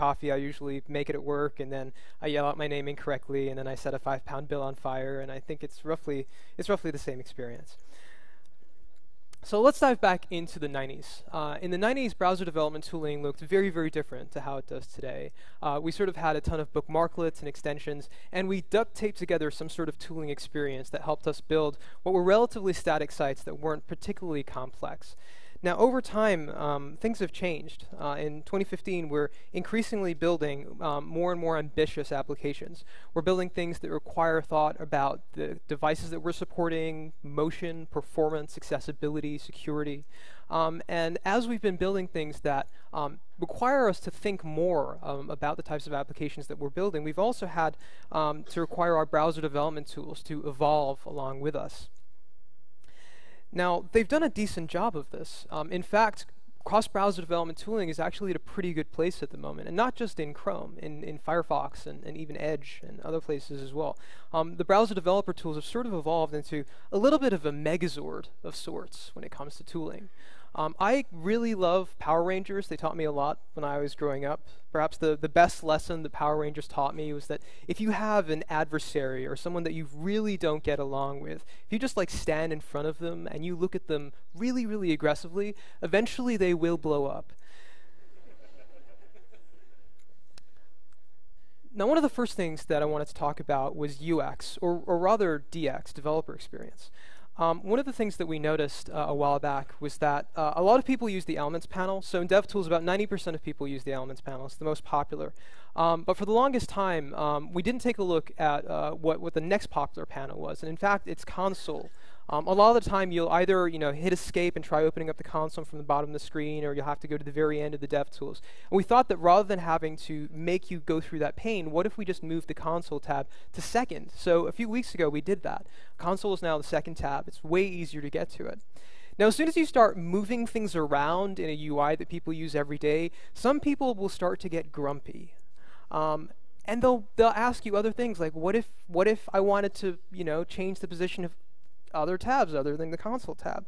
coffee, I usually make it at work, and then I yell out my name incorrectly, and then I set a five-pound bill on fire, and I think it's roughly it's roughly the same experience. So let's dive back into the 90s. Uh, in the 90s, browser development tooling looked very, very different to how it does today. Uh, we sort of had a ton of bookmarklets and extensions, and we duct taped together some sort of tooling experience that helped us build what were relatively static sites that weren't particularly complex. Now, over time, um, things have changed. Uh, in 2015, we're increasingly building um, more and more ambitious applications. We're building things that require thought about the devices that we're supporting, motion, performance, accessibility, security. Um, and as we've been building things that um, require us to think more um, about the types of applications that we're building, we've also had um, to require our browser development tools to evolve along with us. Now, they've done a decent job of this. Um, in fact, cross-browser development tooling is actually at a pretty good place at the moment, and not just in Chrome, in, in Firefox and, and even Edge and other places as well. Um, the browser developer tools have sort of evolved into a little bit of a megazord of sorts when it comes to tooling. Um, I really love Power Rangers. They taught me a lot when I was growing up. Perhaps the, the best lesson the Power Rangers taught me was that if you have an adversary or someone that you really don't get along with, if you just like stand in front of them and you look at them really, really aggressively, eventually they will blow up. now, one of the first things that I wanted to talk about was UX, or, or rather DX, developer experience. Um, one of the things that we noticed uh, a while back was that uh, a lot of people use the Elements panel. So in DevTools, about 90% of people use the Elements panel. It's the most popular. Um, but for the longest time, um, we didn't take a look at uh, what, what the next popular panel was. And in fact, it's console. Um, a lot of the time, you'll either you know hit escape and try opening up the console from the bottom of the screen, or you'll have to go to the very end of the DevTools. And we thought that rather than having to make you go through that pain, what if we just moved the console tab to second? So a few weeks ago, we did that. Console is now the second tab. It's way easier to get to it. Now, as soon as you start moving things around in a UI that people use every day, some people will start to get grumpy. Um, and they'll they'll ask you other things like what if what if I wanted to you know change the position of other tabs other than the console tab.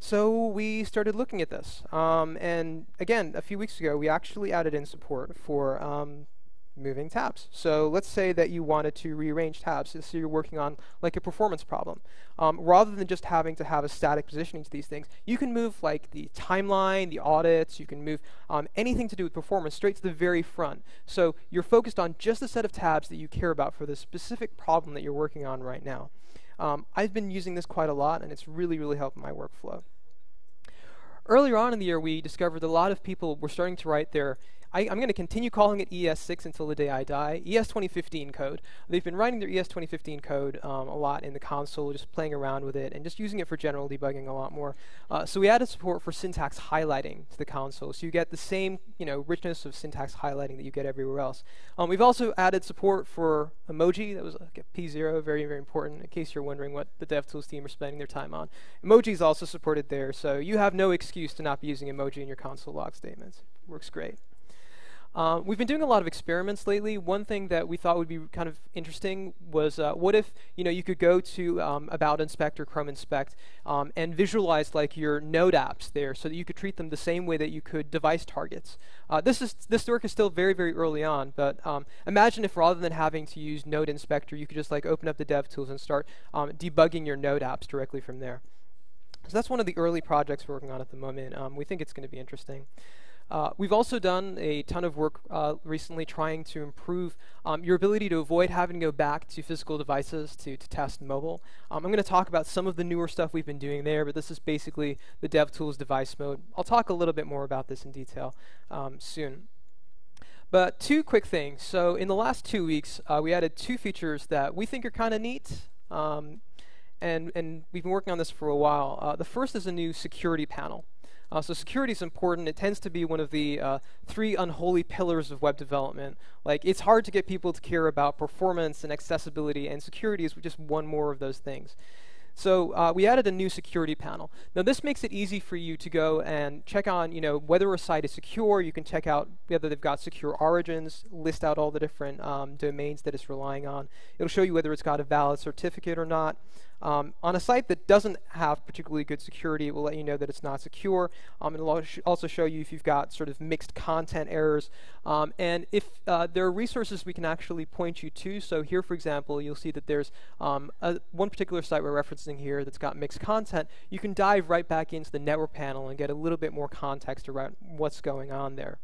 So we started looking at this. Um, and again, a few weeks ago, we actually added in support for um, moving tabs. So let's say that you wanted to rearrange tabs. So you're working on like a performance problem. Um, rather than just having to have a static positioning to these things, you can move like the timeline, the audits, you can move um, anything to do with performance straight to the very front. So you're focused on just the set of tabs that you care about for the specific problem that you're working on right now. Um, I've been using this quite a lot, and it's really, really helped my workflow. Earlier on in the year, we discovered a lot of people were starting to write their I, am going to continue calling it ES6 until the day I die. ES 2015 code. They've been writing their ES 2015 code um, a lot in the console, just playing around with it and just using it for general debugging a lot more. Uh, so we added support for syntax highlighting to the console, so you get the same you know richness of syntax highlighting that you get everywhere else. Um, we've also added support for emoji. That was like a P0, very very important. In case you're wondering what the DevTools team are spending their time on, emoji is also supported there, so you have no excuse to not be using emoji in your console log statements. Works great. Uh, we've been doing a lot of experiments lately. One thing that we thought would be kind of interesting was uh, what if you know you could go to um, About Inspect or Chrome Inspect um, and visualize like your node apps there, so that you could treat them the same way that you could device targets. Uh, this is this work is still very very early on, but um, imagine if rather than having to use Node Inspector, you could just like open up the DevTools and start um, debugging your node apps directly from there. So that's one of the early projects we're working on at the moment. Um, we think it's going to be interesting. Uh, we've also done a ton of work uh, recently trying to improve um, your ability to avoid having to go back to physical devices to, to test mobile. Um, I'm going to talk about some of the newer stuff we've been doing there, but this is basically the DevTools device mode. I'll talk a little bit more about this in detail um, soon. But two quick things. So in the last two weeks, uh, we added two features that we think are kind of neat. Um, and, and we've been working on this for a while. Uh, the first is a new security panel. Uh, so security is important. It tends to be one of the uh, three unholy pillars of web development. Like it's hard to get people to care about performance and accessibility, and security is just one more of those things. So uh, we added a new security panel. Now this makes it easy for you to go and check on, you know, whether a site is secure. You can check out whether they've got secure origins, list out all the different um, domains that it's relying on. It'll show you whether it's got a valid certificate or not. Um, on a site that doesn't have particularly good security, it will let you know that it's not secure. Um, it'll also show you if you've got sort of mixed content errors. Um, and if uh, there are resources we can actually point you to, so here, for example, you'll see that there's um, a, one particular site we're referencing here that's got mixed content. You can dive right back into the network panel and get a little bit more context around what's going on there.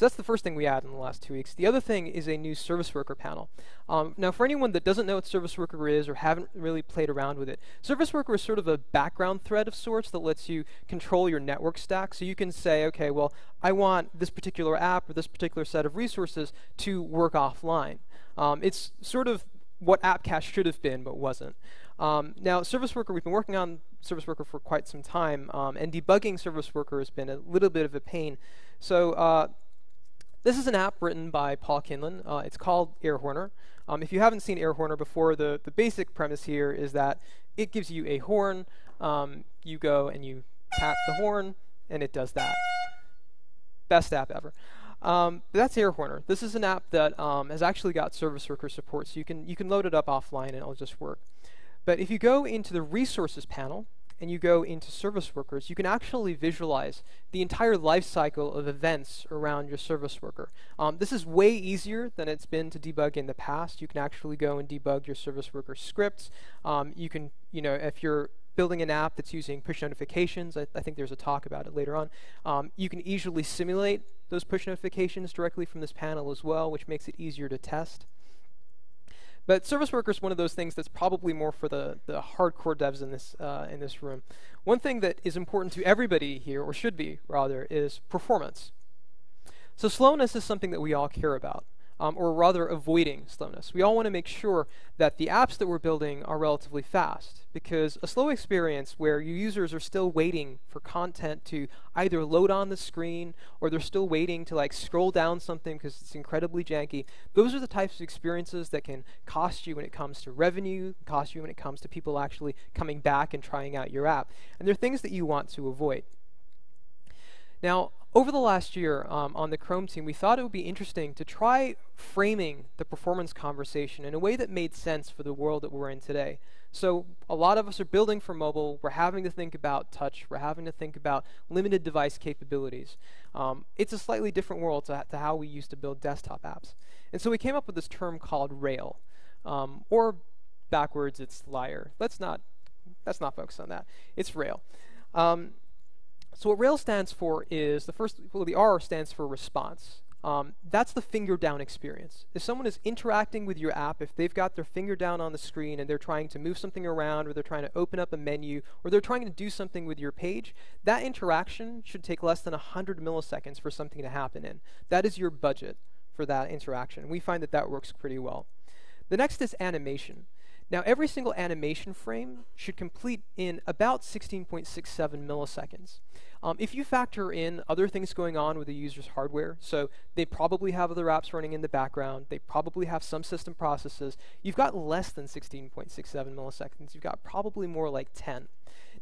So that's the first thing we added in the last two weeks. The other thing is a new service worker panel. Um, now, for anyone that doesn't know what service worker is or haven't really played around with it, service worker is sort of a background thread of sorts that lets you control your network stack. So you can say, okay, well, I want this particular app or this particular set of resources to work offline. Um, it's sort of what AppCache should have been, but wasn't. Um, now, Service Worker, we've been working on Service Worker for quite some time, um, and debugging Service Worker has been a little bit of a pain. So uh, this is an app written by Paul Kinlan. Uh, it's called Airhorner. Um, if you haven't seen Airhorner before, the, the basic premise here is that it gives you a horn. Um, you go and you tap the horn, and it does that. Best app ever. Um, that's Airhorner. This is an app that um, has actually got service worker support, so you can you can load it up offline and it'll just work. But if you go into the resources panel, and you go into service workers, you can actually visualize the entire life cycle of events around your service worker. Um, this is way easier than it's been to debug in the past. You can actually go and debug your service worker scripts. Um, you can, you know, if you're building an app that's using push notifications, I, I think there's a talk about it later on, um, you can easily simulate those push notifications directly from this panel as well, which makes it easier to test. But service worker is one of those things that's probably more for the, the hardcore devs in this, uh, in this room. One thing that is important to everybody here, or should be rather, is performance. So slowness is something that we all care about um, or rather avoiding slowness. We all want to make sure that the apps that we're building are relatively fast because a slow experience where your users are still waiting for content to either load on the screen or they're still waiting to like scroll down something because it's incredibly janky, those are the types of experiences that can cost you when it comes to revenue, cost you when it comes to people actually coming back and trying out your app. And they're things that you want to avoid. Now, over the last year um, on the Chrome team, we thought it would be interesting to try framing the performance conversation in a way that made sense for the world that we're in today. So a lot of us are building for mobile. We're having to think about touch. We're having to think about limited device capabilities. Um, it's a slightly different world to, to, how we used to build desktop apps. And so we came up with this term called Rail, um, or backwards, it's Liar. Let's not, let's not focus on that. It's Rail. Um, so what Rail stands for is the first, well, the R stands for response. Um, that's the finger down experience. If someone is interacting with your app, if they've got their finger down on the screen and they're trying to move something around, or they're trying to open up a menu, or they're trying to do something with your page, that interaction should take less than 100 milliseconds for something to happen in. That is your budget for that interaction. We find that that works pretty well. The next is animation. Now, every single animation frame should complete in about 16.67 milliseconds. Um, if you factor in other things going on with the user's hardware, so they probably have other apps running in the background, they probably have some system processes, you've got less than 16.67 milliseconds. You've got probably more like 10.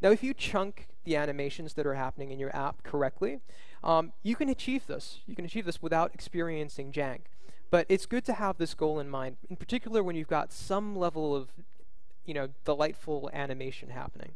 Now, if you chunk the animations that are happening in your app correctly, um, you can achieve this. You can achieve this without experiencing jank. But it's good to have this goal in mind, in particular when you've got some level of you know, delightful animation happening.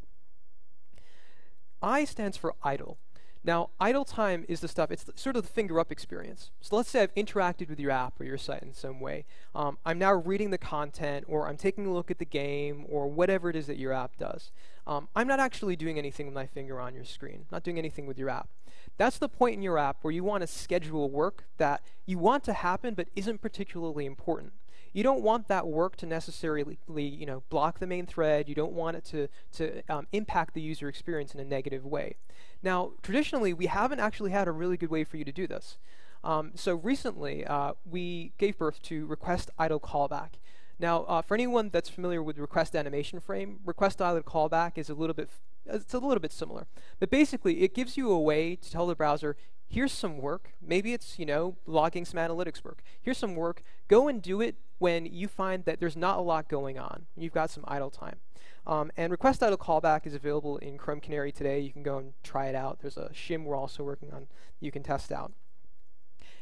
I stands for idle. Now, idle time is the stuff, it's sort of the finger up experience. So let's say I've interacted with your app or your site in some way. Um, I'm now reading the content, or I'm taking a look at the game, or whatever it is that your app does. Um, I'm not actually doing anything with my finger on your screen, not doing anything with your app. That's the point in your app where you want to schedule work that you want to happen but isn't particularly important. You don't want that work to necessarily, you know, block the main thread. You don't want it to, to um, impact the user experience in a negative way. Now, traditionally, we haven't actually had a really good way for you to do this. Um, so recently, uh, we gave birth to request idle callback. Now, uh, for anyone that's familiar with request animation frame, request idle callback is a little bit it's a little bit similar. But basically, it gives you a way to tell the browser, here's some work. Maybe it's, you know, logging some analytics work. Here's some work. Go and do it when you find that there's not a lot going on. You've got some idle time. Um, and request idle callback is available in Chrome Canary today. You can go and try it out. There's a shim we're also working on you can test out.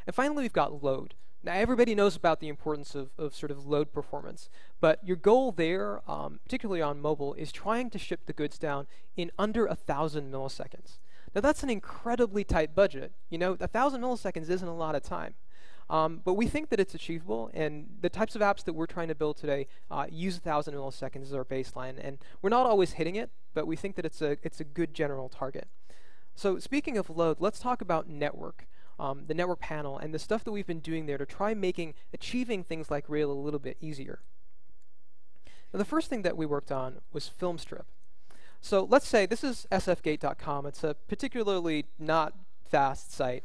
And finally, we've got load. Now, everybody knows about the importance of, of sort of load performance, but your goal there, um, particularly on mobile, is trying to ship the goods down in under a thousand milliseconds. Now, that's an incredibly tight budget. You know, a thousand milliseconds isn't a lot of time. Um, but we think that it's achievable, and the types of apps that we're trying to build today uh, use 1,000 milliseconds as our baseline. And we're not always hitting it, but we think that it's a, it's a good general target. So speaking of load, let's talk about network, um, the network panel, and the stuff that we've been doing there to try making achieving things like Rail a little bit easier. Now, the first thing that we worked on was Filmstrip. So let's say this is sfgate.com. It's a particularly not fast site.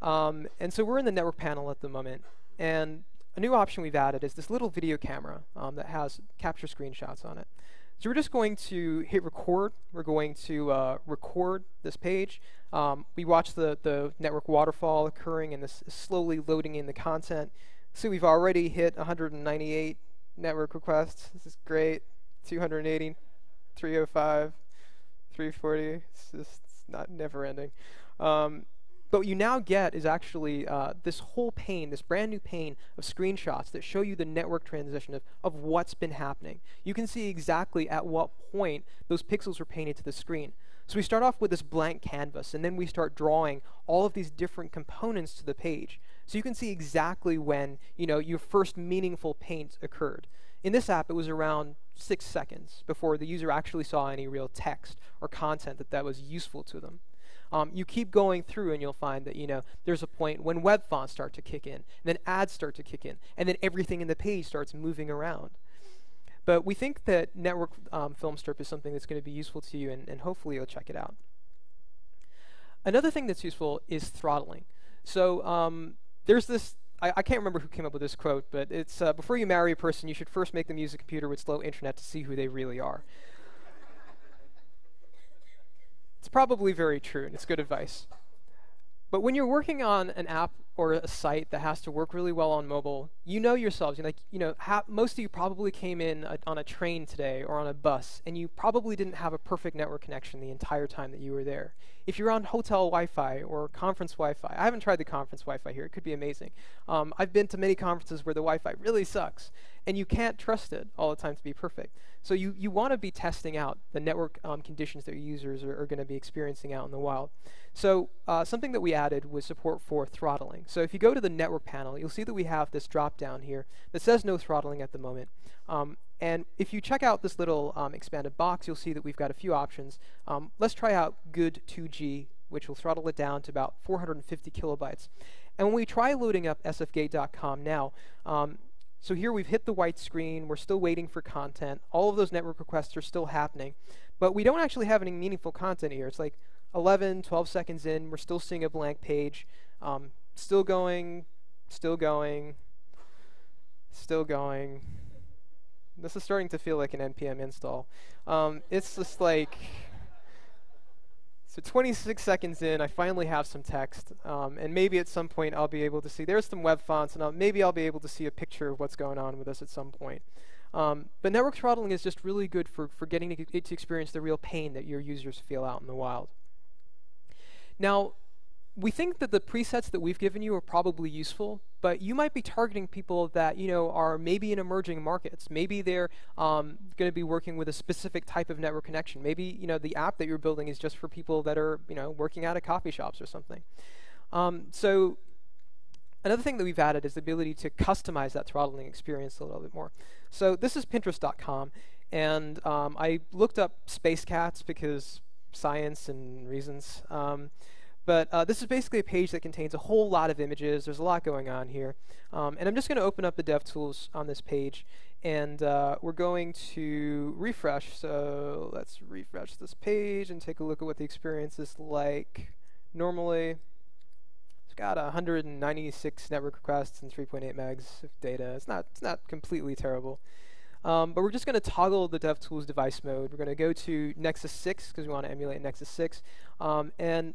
Um, and so we're in the network panel at the moment, and a new option we've added is this little video camera um, that has capture screenshots on it. So we're just going to hit record. We're going to uh, record this page. Um, we watch the, the network waterfall occurring and this slowly loading in the content. So we've already hit 198 network requests. This is great. 280, 305, 340. It's just not never ending. Um, but what you now get is actually uh, this whole pane, this brand new pane of screenshots that show you the network transition of, of what's been happening. You can see exactly at what point those pixels were painted to the screen. So we start off with this blank canvas, and then we start drawing all of these different components to the page. So you can see exactly when you know your first meaningful paint occurred. In this app, it was around six seconds before the user actually saw any real text or content that, that was useful to them. Um, you keep going through and you'll find that you know there's a point when web fonts start to kick in, and then ads start to kick in, and then everything in the page starts moving around. But we think that network um, film strip is something that's going to be useful to you, and, and hopefully you'll check it out. Another thing that's useful is throttling. So um, there's this I, I, can't remember who came up with this quote, but it's uh, before you marry a person, you should first make them use a computer with slow internet to see who they really are. It's probably very true, and it's good advice. But when you're working on an app or a site that has to work really well on mobile, you know yourselves. You're like, you know, most of you probably came in a, on a train today or on a bus, and you probably didn't have a perfect network connection the entire time that you were there. If you're on hotel Wi-Fi or conference Wi-Fi, I haven't tried the conference Wi-Fi here. It could be amazing. Um, I've been to many conferences where the Wi-Fi really sucks, and you can't trust it all the time to be perfect. So you, you want to be testing out the network um, conditions that your users are, are going to be experiencing out in the wild. So uh, something that we added was support for throttling. So if you go to the network panel, you'll see that we have this drop down here that says no throttling at the moment. Um, and if you check out this little um, expanded box, you'll see that we've got a few options. Um, let's try out good 2G, which will throttle it down to about 450 kilobytes. And when we try loading up sfgate.com now, um, so here we've hit the white screen, we're still waiting for content, all of those network requests are still happening, but we don't actually have any meaningful content here. It's like 11, 12 seconds in, we're still seeing a blank page, um, still going, still going, still going. This is starting to feel like an npm install. Um, it's just like so 26 seconds in, I finally have some text, um, and maybe at some point I'll be able to see, there's some web fonts, and I'll, maybe I'll be able to see a picture of what's going on with us at some point. Um, but network throttling is just really good for, for getting to, to experience the real pain that your users feel out in the wild. Now, we think that the presets that we've given you are probably useful, but you might be targeting people that you know are maybe in emerging markets. Maybe they're um, going to be working with a specific type of network connection. Maybe you know the app that you're building is just for people that are you know working out of coffee shops or something. Um, so another thing that we've added is the ability to customize that throttling experience a little bit more. So this is Pinterest.com, and um, I looked up space cats because science and reasons. But uh, this is basically a page that contains a whole lot of images. There's a lot going on here. Um, and I'm just going to open up the DevTools on this page. And uh, we're going to refresh. So let's refresh this page and take a look at what the experience is like. Normally, it's got 196 network requests and 3.8 megs of data. It's not, it's not completely terrible. Um, but we're just going to toggle the DevTools device mode. We're going to go to Nexus 6 because we want to emulate Nexus 6. Um, and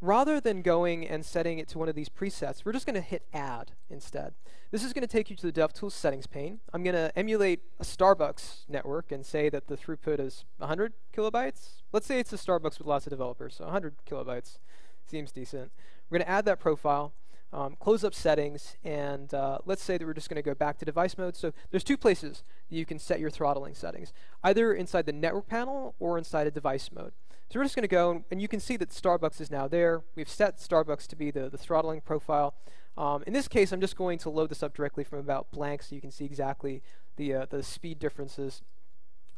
rather than going and setting it to one of these presets, we're just going to hit add instead. This is going to take you to the DevTools settings pane. I'm going to emulate a Starbucks network and say that the throughput is 100 kilobytes. Let's say it's a Starbucks with lots of developers, so 100 kilobytes seems decent. We're going to add that profile, um, close up settings, and uh, let's say that we're just going to go back to device mode. So there's two places you can set your throttling settings, either inside the network panel or inside a device mode. So we're just going to go, and you can see that Starbucks is now there. We've set Starbucks to be the, the throttling profile. Um, in this case, I'm just going to load this up directly from about blank so you can see exactly the, uh, the speed differences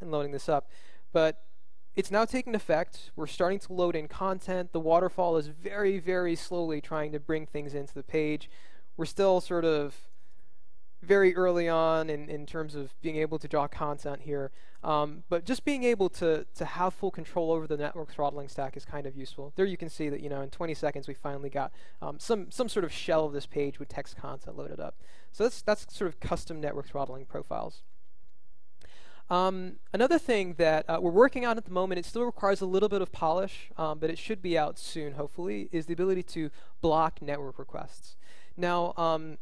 in loading this up. But it's now taking effect. We're starting to load in content. The waterfall is very, very slowly trying to bring things into the page. We're still sort of very early on in, in terms of being able to draw content here. Um, but just being able to, to have full control over the network throttling stack is kind of useful. There you can see that, you know, in 20 seconds we finally got um, some, some sort of shell of this page with text content loaded up. So that's, that's sort of custom network throttling profiles. Um, another thing that uh, we're working on at the moment, it still requires a little bit of polish, um, but it should be out soon, hopefully, is the ability to block network requests. Now, um,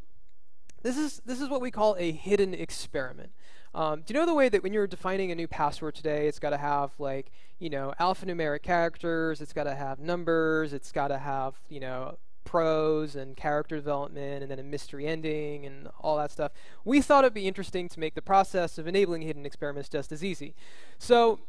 this is this is what we call a hidden experiment. Um, do you know the way that when you're defining a new password today, it's got to have like you know alphanumeric characters, it's got to have numbers, it's got to have you know prose and character development and then a mystery ending and all that stuff. We thought it'd be interesting to make the process of enabling hidden experiments just as easy. So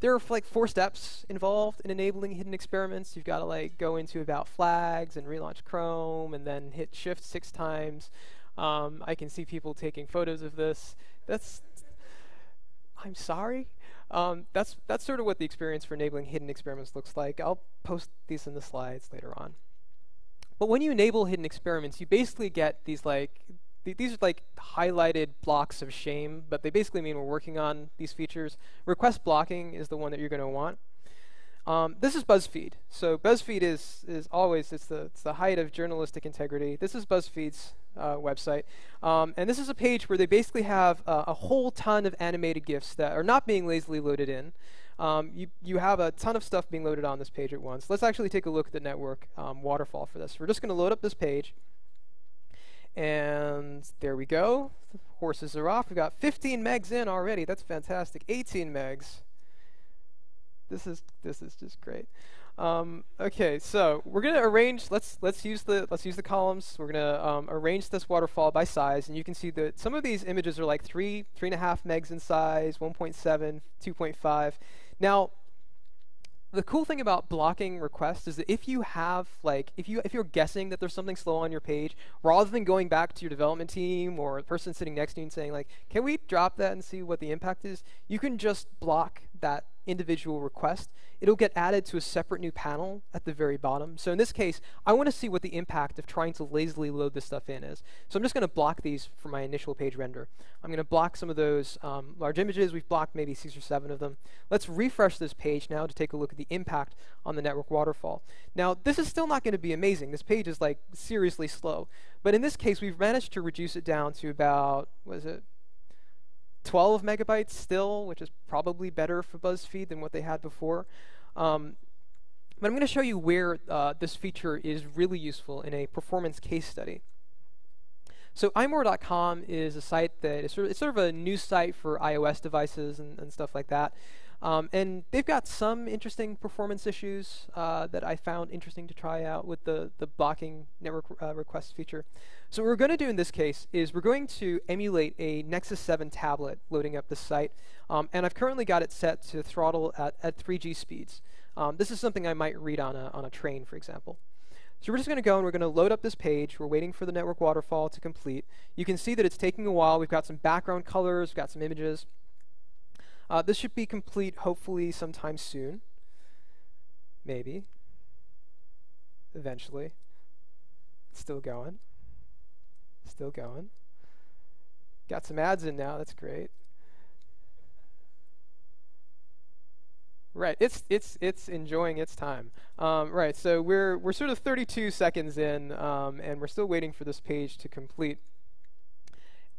there are like four steps involved in enabling hidden experiments. You've got to like go into about flags and relaunch Chrome and then hit shift six times. Um, I can see people taking photos of this. That's, I'm sorry. Um, that's, that's sort of what the experience for enabling hidden experiments looks like. I'll post these in the slides later on. But when you enable hidden experiments, you basically get these like, th these are like highlighted blocks of shame, but they basically mean we're working on these features. Request blocking is the one that you're going to want. Um, this is BuzzFeed. So BuzzFeed is is always it's the it's the height of journalistic integrity. This is BuzzFeed's uh, website, um, and this is a page where they basically have uh, a whole ton of animated GIFs that are not being lazily loaded in. Um, you you have a ton of stuff being loaded on this page at once. Let's actually take a look at the network um, waterfall for this. We're just going to load up this page, and there we go. The horses are off. We've got 15 megs in already. That's fantastic. 18 megs. This is this is just great. Um, okay, so we're gonna arrange. Let's let's use the let's use the columns. We're gonna um, arrange this waterfall by size, and you can see that some of these images are like three three and a half megs in size, 1.7, 2.5. Now, the cool thing about blocking requests is that if you have like if you if you're guessing that there's something slow on your page, rather than going back to your development team or the person sitting next to you and saying like, "Can we drop that and see what the impact is?" You can just block that individual request, it'll get added to a separate new panel at the very bottom. So in this case, I want to see what the impact of trying to lazily load this stuff in is. So I'm just going to block these for my initial page render. I'm going to block some of those um, large images. We've blocked maybe six or seven of them. Let's refresh this page now to take a look at the impact on the network waterfall. Now, this is still not going to be amazing. This page is like seriously slow. But in this case, we've managed to reduce it down to about, was it, 12 megabytes still, which is probably better for BuzzFeed than what they had before. Um, but I'm going to show you where uh, this feature is really useful in a performance case study. So imore.com is a site that is sort of, it's sort of a news site for iOS devices and, and stuff like that. Um, and they've got some interesting performance issues uh, that I found interesting to try out with the, the blocking network uh, request feature. So what we're going to do in this case is we're going to emulate a Nexus 7 tablet loading up the site. Um, and I've currently got it set to throttle at, at 3G speeds. Um, this is something I might read on a, on a train, for example. So we're just going to go and we're going to load up this page. We're waiting for the network waterfall to complete. You can see that it's taking a while. We've got some background colors, we've got some images. Uh, this should be complete hopefully sometime soon. Maybe. Eventually. Still going. Still going. Got some ads in now, that's great. Right, it's it's it's enjoying its time. Um, right, so we're we're sort of 32 seconds in, um, and we're still waiting for this page to complete.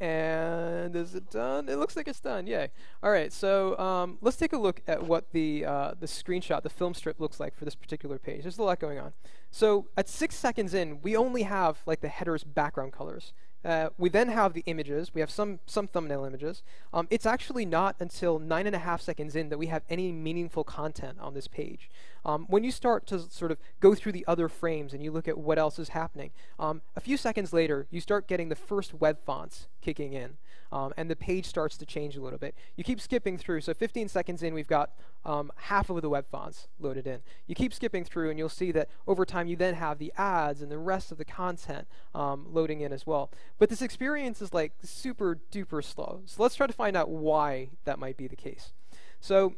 And is it done? It looks like it's done. Yay. All right, so um, let's take a look at what the, uh, the screenshot, the film strip looks like for this particular page. There's a lot going on. So at six seconds in, we only have like the header's background colors. Uh, we then have the images. We have some some thumbnail images. Um, it's actually not until nine and a half seconds in that we have any meaningful content on this page. Um, when you start to sort of go through the other frames and you look at what else is happening, um, a few seconds later, you start getting the first web fonts kicking in um, and the page starts to change a little bit. You keep skipping through. So 15 seconds in, we've got um, half of the web fonts loaded in. You keep skipping through, and you'll see that over time you then have the ads and the rest of the content um, loading in as well. But this experience is like super duper slow. So let's try to find out why that might be the case. So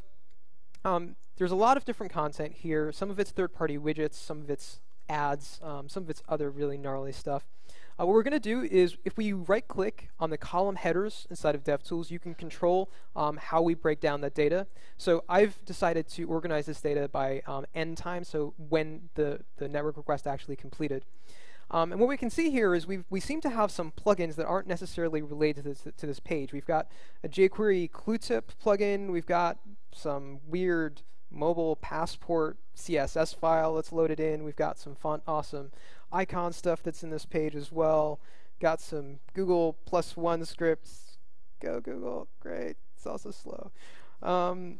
um, there's a lot of different content here. Some of it's third-party widgets, some of it's ads, um, some of it's other really gnarly stuff. Uh, what we're going to do is if we right click on the column headers inside of DevTools, you can control um, how we break down that data. So I've decided to organize this data by um, end time, so when the, the network request actually completed. Um, and what we can see here is we we seem to have some plugins that aren't necessarily related to this, to this page. We've got a jQuery ClueTip plugin. We've got some weird mobile passport CSS file that's loaded in. We've got some font awesome icon stuff that's in this page as well. Got some Google plus one scripts. Go Google, great. It's also slow. Um,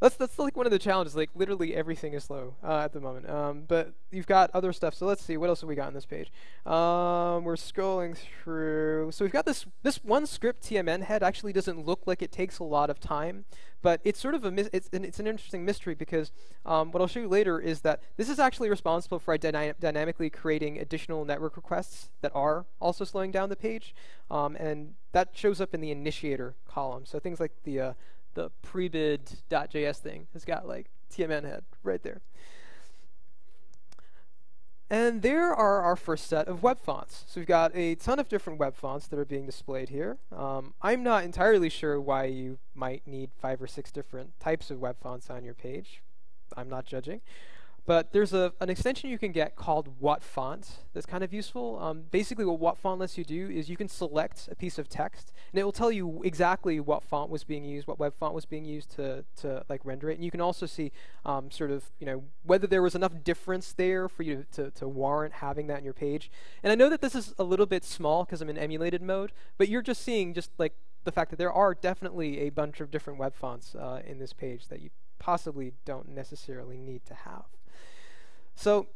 that's that's like one of the challenges. Like literally everything is slow uh, at the moment. Um, but you've got other stuff. So let's see what else have we got on this page. Um, we're scrolling through. So we've got this this one script TMN head actually doesn't look like it takes a lot of time, but it's sort of a it's an, it's an interesting mystery because um, what I'll show you later is that this is actually responsible for dyna dynamically creating additional network requests that are also slowing down the page, um, and that shows up in the initiator column. So things like the uh, the prebid.js thing has got like TMN head right there. And there are our first set of web fonts. So we've got a ton of different web fonts that are being displayed here. Um, I'm not entirely sure why you might need five or six different types of web fonts on your page. I'm not judging. But there's a, an extension you can get called WhatFont that's kind of useful. Um, basically, what WhatFont lets you do is you can select a piece of text, and it will tell you exactly what font was being used, what web font was being used to, to like render it. And you can also see um, sort of you know whether there was enough difference there for you to, to warrant having that in your page. And I know that this is a little bit small because I'm in emulated mode, but you're just seeing just like the fact that there are definitely a bunch of different web fonts uh, in this page that you possibly don't necessarily need to have. So,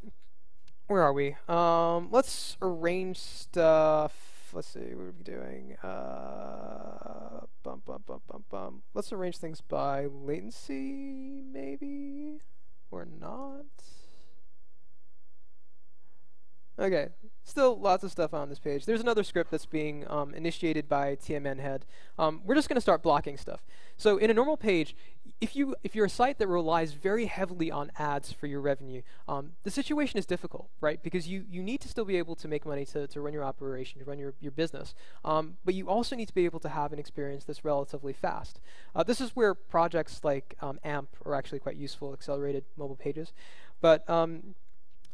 where are we? Um, let's arrange stuff. Let's see, what are we doing? Uh, bum, bum, bum, bum, bum. Let's arrange things by latency, maybe? Or not? Okay, still lots of stuff on this page. There's another script that's being um, initiated by TMN head. Um, we're just going to start blocking stuff. So in a normal page, if you if you're a site that relies very heavily on ads for your revenue, um, the situation is difficult, right? Because you you need to still be able to make money to, to run your operation, to run your your business, um, but you also need to be able to have an experience that's relatively fast. Uh, this is where projects like um, AMP are actually quite useful, accelerated mobile pages, but um,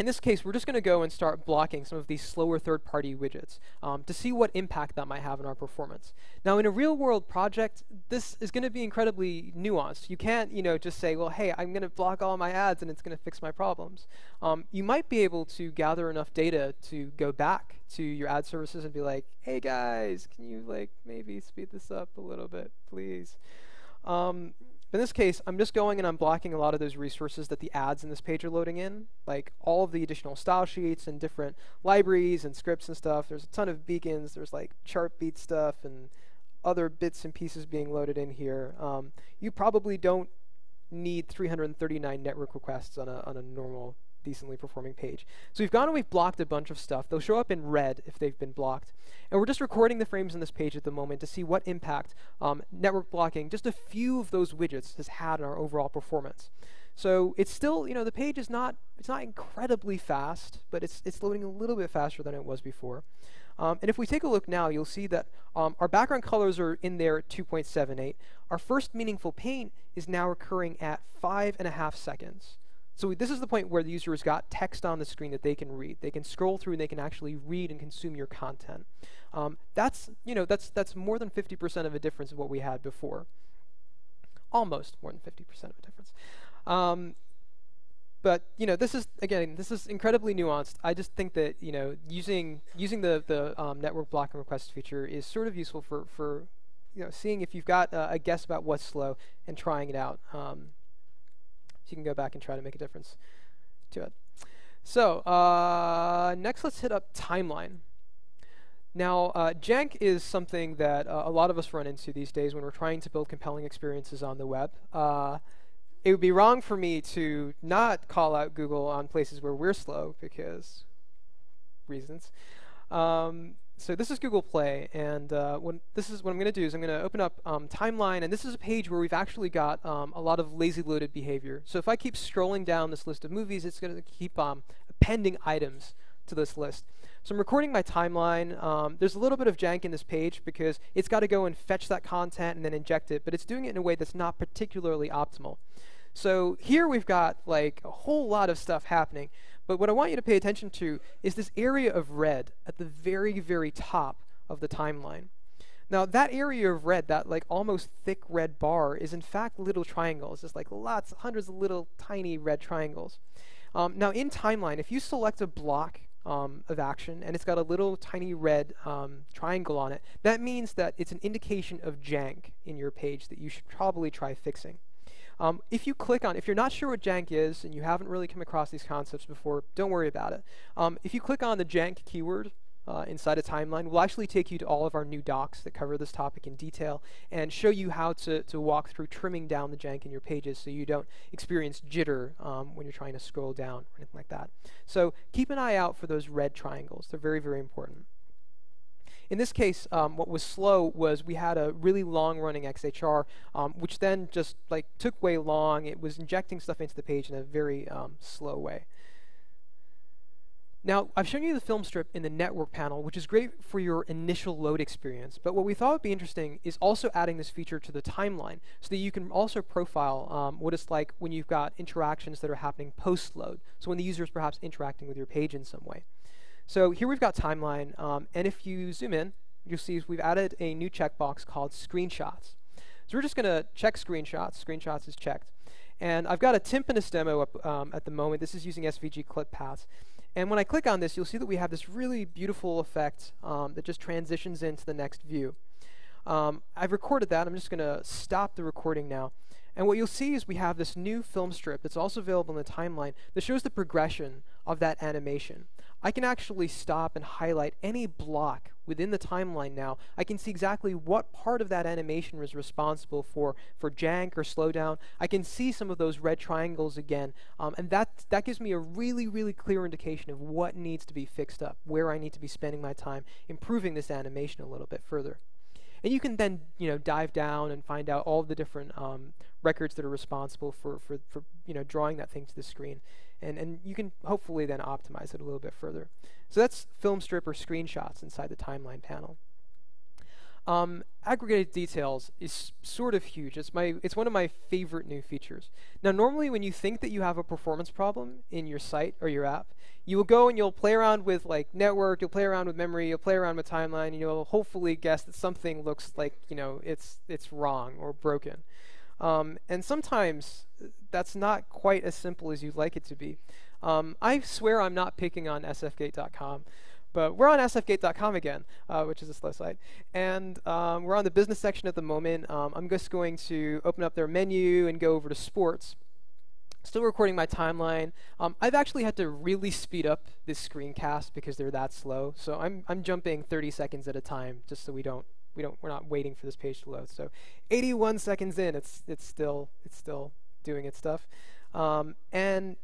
in this case, we're just going to go and start blocking some of these slower third-party widgets um, to see what impact that might have on our performance. Now, in a real-world project, this is going to be incredibly nuanced. You can't, you know, just say, well, hey, I'm going to block all my ads and it's going to fix my problems. Um, you might be able to gather enough data to go back to your ad services and be like, hey, guys, can you, like, maybe speed this up a little bit, please? Um, in this case, I'm just going and I'm blocking a lot of those resources that the ads in this page are loading in, like all of the additional style sheets and different libraries and scripts and stuff. There's a ton of beacons. There's like Chartbeat stuff and other bits and pieces being loaded in here. Um, you probably don't need 339 network requests on a, on a normal decently performing page. So we've gone and we've blocked a bunch of stuff. They'll show up in red if they've been blocked. And we're just recording the frames in this page at the moment to see what impact um, network blocking, just a few of those widgets, has had on our overall performance. So it's still, you know, the page is not, it's not incredibly fast, but it's, it's loading a little bit faster than it was before. Um, and if we take a look now, you'll see that um, our background colors are in there at 2.78. Our first meaningful paint is now occurring at five and a half seconds. So this is the point where the user has got text on the screen that they can read. They can scroll through and they can actually read and consume your content. Um, that's, you know, that's, that's more than 50% of a difference of what we had before. Almost more than 50% of a difference. Um, but you know, this is again, this is incredibly nuanced. I just think that you know, using using the the um, network block and request feature is sort of useful for for you know, seeing if you've got uh, a guess about what's slow and trying it out. Um, you can go back and try to make a difference to it. So uh, next, let's hit up timeline. Now, uh, jank is something that uh, a lot of us run into these days when we're trying to build compelling experiences on the web. Uh, it would be wrong for me to not call out Google on places where we're slow because reasons. Um, so this is Google Play, and uh, when this is what I'm going to do is I'm going to open up um, Timeline, and this is a page where we've actually got um, a lot of lazy loaded behavior. So if I keep scrolling down this list of movies, it's going to keep um, appending items to this list. So I'm recording my timeline. Um, there's a little bit of jank in this page because it's got to go and fetch that content and then inject it, but it's doing it in a way that's not particularly optimal. So here we've got like a whole lot of stuff happening. But what I want you to pay attention to is this area of red at the very, very top of the timeline. Now that area of red, that like almost thick red bar, is in fact little triangles. Just like lots, hundreds of little tiny red triangles. Um, now in timeline, if you select a block um, of action and it's got a little tiny red um, triangle on it, that means that it's an indication of jank in your page that you should probably try fixing. Um, if you click on, if you're not sure what jank is and you haven't really come across these concepts before, don't worry about it. Um, if you click on the jank keyword uh, inside a timeline, we'll actually take you to all of our new docs that cover this topic in detail and show you how to, to walk through trimming down the jank in your pages so you don't experience jitter um, when you're trying to scroll down or anything like that. So keep an eye out for those red triangles. They're very, very important. In this case, um, what was slow was we had a really long-running XHR, um, which then just like took way long. It was injecting stuff into the page in a very um, slow way. Now, I've shown you the film strip in the network panel, which is great for your initial load experience, but what we thought would be interesting is also adding this feature to the timeline so that you can also profile um, what it's like when you've got interactions that are happening post-load, so when the user is perhaps interacting with your page in some way. So here we've got timeline, um, and if you zoom in, you'll see we've added a new checkbox called screenshots. So we're just going to check screenshots. Screenshots is checked. And I've got a Tympanus demo up um, at the moment. This is using SVG clip paths. And when I click on this, you'll see that we have this really beautiful effect um, that just transitions into the next view. Um, I've recorded that. I'm just going to stop the recording now. And what you'll see is we have this new film strip that's also available in the timeline that shows the progression of that animation. I can actually stop and highlight any block within the timeline now. I can see exactly what part of that animation was responsible for, for jank or slowdown. I can see some of those red triangles again, um, and that, that gives me a really, really clear indication of what needs to be fixed up, where I need to be spending my time improving this animation a little bit further. And you can then, you know, dive down and find out all the different um, records that are responsible for, for, for, you know, drawing that thing to the screen and, and you can hopefully then optimize it a little bit further. So that's film strip or screenshots inside the timeline panel. Um, aggregated details is sort of huge. It's my it's one of my favorite new features. Now, normally when you think that you have a performance problem in your site or your app, you will go and you'll play around with like network, you'll play around with memory, you'll play around with timeline, and you'll hopefully guess that something looks like you know it's it's wrong or broken. Um, and sometimes that's not quite as simple as you'd like it to be. Um, I swear I'm not picking on sfgate.com, but we're on sfgate.com again, uh, which is a slow site. And um, we're on the business section at the moment. Um, I'm just going to open up their menu and go over to sports. Still recording my timeline. Um, I've actually had to really speed up this screencast because they're that slow. So I'm, I'm jumping 30 seconds at a time just so we don't we don't we're not waiting for this page to load. So 81 seconds in, it's it's still it's still doing its stuff, um, and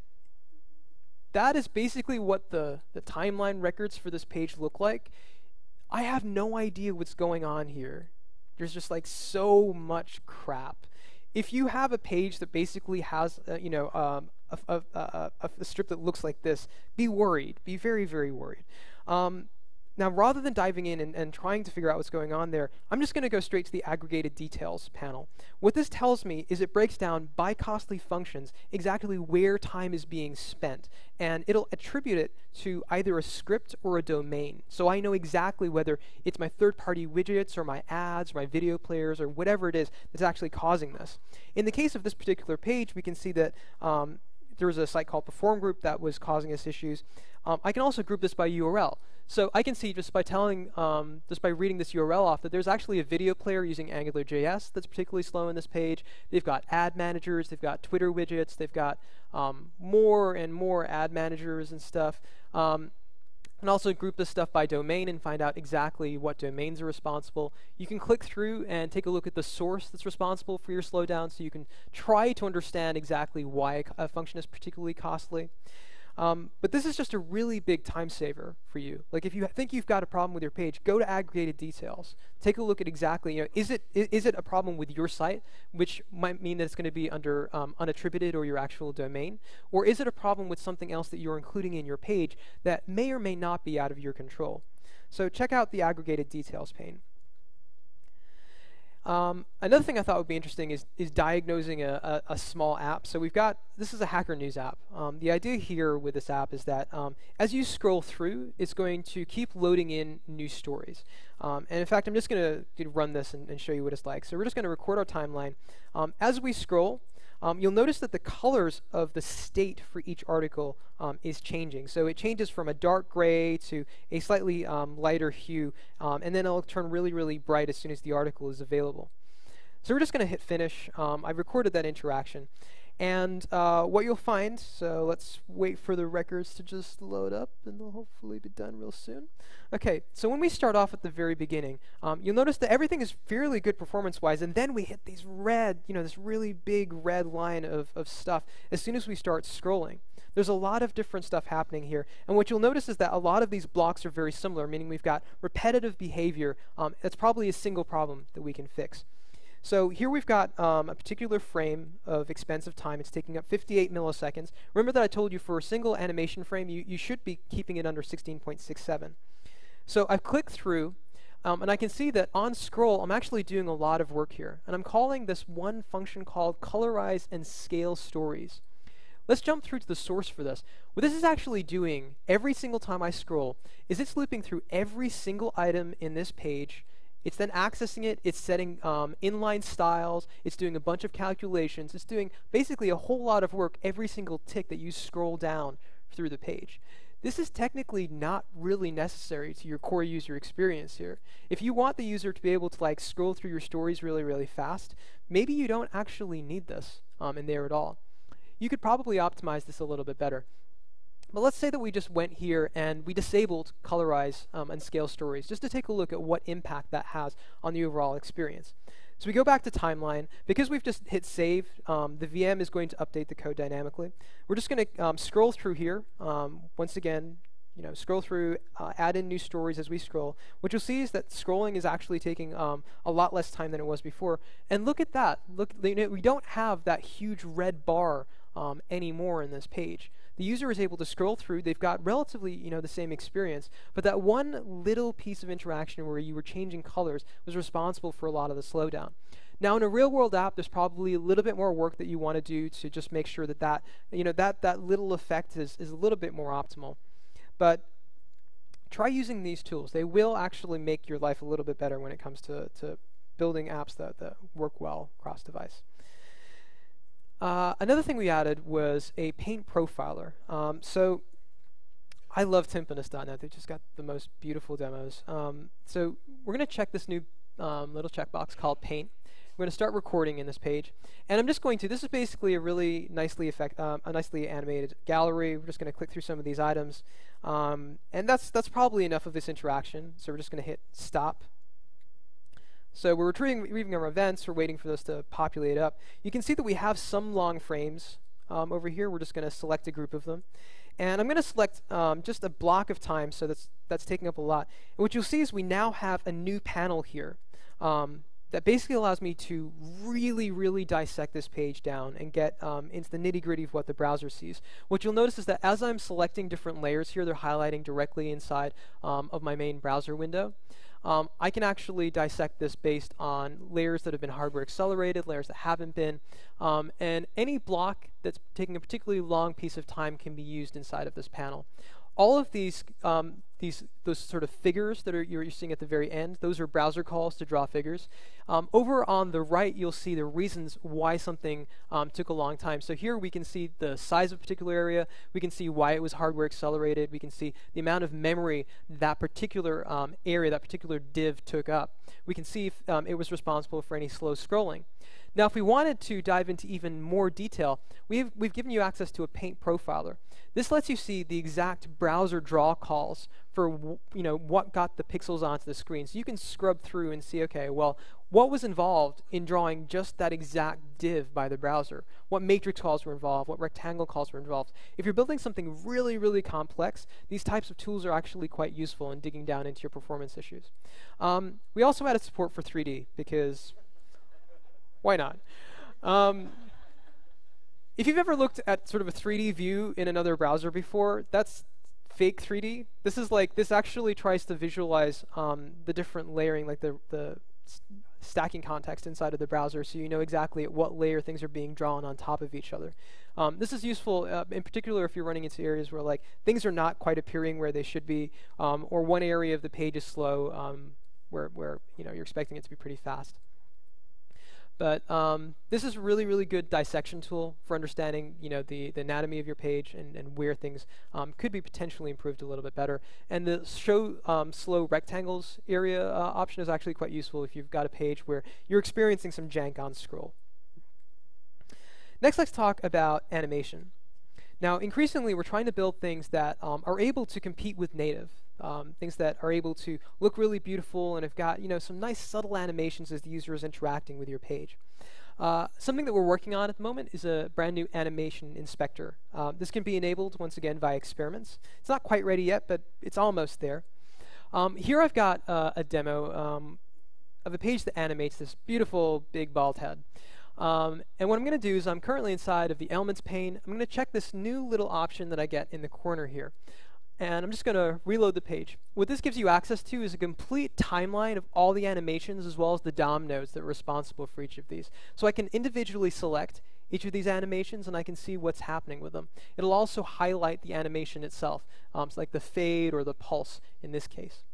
that is basically what the the timeline records for this page look like. I have no idea what's going on here. There's just like so much crap. If you have a page that basically has, uh, you know, um, a, a, a, a, strip that looks like this, be worried. Be very, very worried. Um, now, rather than diving in and, and, trying to figure out what's going on there, I'm just going to go straight to the aggregated details panel. What this tells me is it breaks down by costly functions exactly where time is being spent, and it'll attribute it to either a script or a domain. So I know exactly whether it's my third-party widgets or my ads, or my video players, or whatever it is that's actually causing this. In the case of this particular page, we can see that um, there was a site called Perform Group that was causing us issues. Um, I can also group this by URL. So I can see just by telling, um, just by reading this URL off, that there's actually a video player using AngularJS that's particularly slow in this page. They've got ad managers, they've got Twitter widgets, they've got um, more and more ad managers and stuff. Um, and also group this stuff by domain and find out exactly what domains are responsible. You can click through and take a look at the source that's responsible for your slowdown so you can try to understand exactly why a function is particularly costly. Um, but this is just a really big time saver for you. Like if you think you've got a problem with your page, go to aggregated details. Take a look at exactly, you know, is it is it a problem with your site, which might mean that it's going to be under um, unattributed or your actual domain, or is it a problem with something else that you're including in your page that may or may not be out of your control? So check out the aggregated details pane. Um, another thing I thought would be interesting is, is diagnosing a, a, a, small app. So we've got, this is a Hacker News app. Um, the idea here with this app is that um, as you scroll through, it's going to keep loading in news stories. Um, and in fact, I'm just going to run this and, and, show you what it's like. So we're just going to record our timeline. Um, as we scroll, um, you'll notice that the colors of the state for each article um, is changing. So it changes from a dark gray to a slightly um, lighter hue, um, and then it'll turn really, really bright as soon as the article is available. So we're just going to hit finish. Um, I recorded that interaction. And uh, what you'll find, so let's wait for the records to just load up and they'll hopefully be done real soon. Okay, so when we start off at the very beginning, um, you'll notice that everything is fairly good performance-wise, and then we hit these red, you know, this really big red line of, of stuff as soon as we start scrolling. There's a lot of different stuff happening here, and what you'll notice is that a lot of these blocks are very similar, meaning we've got repetitive behavior. Um, that's probably a single problem that we can fix. So here we've got um, a particular frame of expensive time. It's taking up 58 milliseconds. Remember that I told you for a single animation frame, you, you should be keeping it under 16.67. So I've clicked through, um, and I can see that on scroll, I'm actually doing a lot of work here. And I'm calling this one function called colorize and scale stories. Let's jump through to the source for this. What this is actually doing every single time I scroll is it's looping through every single item in this page it's then accessing it, it's setting um, inline styles, it's doing a bunch of calculations, it's doing basically a whole lot of work every single tick that you scroll down through the page. This is technically not really necessary to your core user experience here. If you want the user to be able to like scroll through your stories really, really fast, maybe you don't actually need this um, in there at all. You could probably optimize this a little bit better. But let's say that we just went here and we disabled colorize um, and scale stories just to take a look at what impact that has on the overall experience. So we go back to timeline. Because we've just hit save, um, the VM is going to update the code dynamically. We're just going to um, scroll through here. Um, once again, you know, scroll through, uh, add in new stories as we scroll. What you'll see is that scrolling is actually taking um, a lot less time than it was before. And look at that. Look, you know, we don't have that huge red bar um, anymore in this page the user is able to scroll through. They've got relatively, you know, the same experience, but that one little piece of interaction where you were changing colors was responsible for a lot of the slowdown. Now, in a real-world app, there's probably a little bit more work that you want to do to just make sure that that, you know, that that little effect is is a little bit more optimal. But try using these tools. They will actually make your life a little bit better when it comes to, to building apps that, that work well cross-device. Uh, another thing we added was a paint profiler. Um, so I love Tympanus.net. They've just got the most beautiful demos. Um, so we're going to check this new um, little checkbox called Paint. We're going to start recording in this page. And I'm just going to, this is basically a really nicely effect, um, a nicely animated gallery. We're just going to click through some of these items. Um, and that's, that's probably enough of this interaction. So we're just going to hit stop so we're retrieving, retrieving our events, we're waiting for those to populate up. You can see that we have some long frames um, over here. We're just going to select a group of them. And I'm going to select um, just a block of time, so that's, that's taking up a lot. And what you'll see is we now have a new panel here um, that basically allows me to really, really dissect this page down and get um, into the nitty gritty of what the browser sees. What you'll notice is that as I'm selecting different layers here, they're highlighting directly inside um, of my main browser window. Um, I can actually dissect this based on layers that have been hardware accelerated, layers that haven't been, um, and any block that's taking a particularly long piece of time can be used inside of this panel. All of these um, these those sort of figures that are you're seeing at the very end. Those are browser calls to draw figures. Um, over on the right, you'll see the reasons why something um, took a long time. So here we can see the size of a particular area. We can see why it was hardware accelerated. We can see the amount of memory that particular um, area, that particular div took up. We can see if um, it was responsible for any slow scrolling. Now, if we wanted to dive into even more detail, we've, we've given you access to a paint profiler. This lets you see the exact browser draw calls for you know what got the pixels onto the screen. So you can scrub through and see, okay, well, what was involved in drawing just that exact div by the browser? What matrix calls were involved? What rectangle calls were involved? If you're building something really, really complex, these types of tools are actually quite useful in digging down into your performance issues. Um, we also added support for 3D because why not? Um, if you've ever looked at sort of a 3D view in another browser before, that's fake 3D. This is like, this actually tries to visualize um, the different layering, like the, the stacking context inside of the browser so you know exactly at what layer things are being drawn on top of each other. Um, this is useful uh, in particular if you're running into areas where like things are not quite appearing where they should be um, or one area of the page is slow um, where, where you know, you're expecting it to be pretty fast. But um, this is a really, really good dissection tool for understanding, you know, the, the anatomy of your page and, and where things um, could be potentially improved a little bit better. And the show um, slow rectangles area uh, option is actually quite useful if you've got a page where you're experiencing some jank on scroll. Next, let's talk about animation. Now, increasingly, we're trying to build things that um, are able to compete with native um, things that are able to look really beautiful and have got you know some nice subtle animations as the user is interacting with your page. Uh, something that we're working on at the moment is a brand new animation inspector. Uh, this can be enabled once again via experiments. It's not quite ready yet, but it's almost there. Um, here I've got uh, a demo um, of a page that animates this beautiful big bald head. Um, and what I'm going to do is I'm currently inside of the elements pane. I'm going to check this new little option that I get in the corner here and I'm just going to reload the page. What this gives you access to is a complete timeline of all the animations as well as the DOM nodes that are responsible for each of these. So I can individually select each of these animations and I can see what's happening with them. It'll also highlight the animation itself, um, so like the fade or the pulse in this case.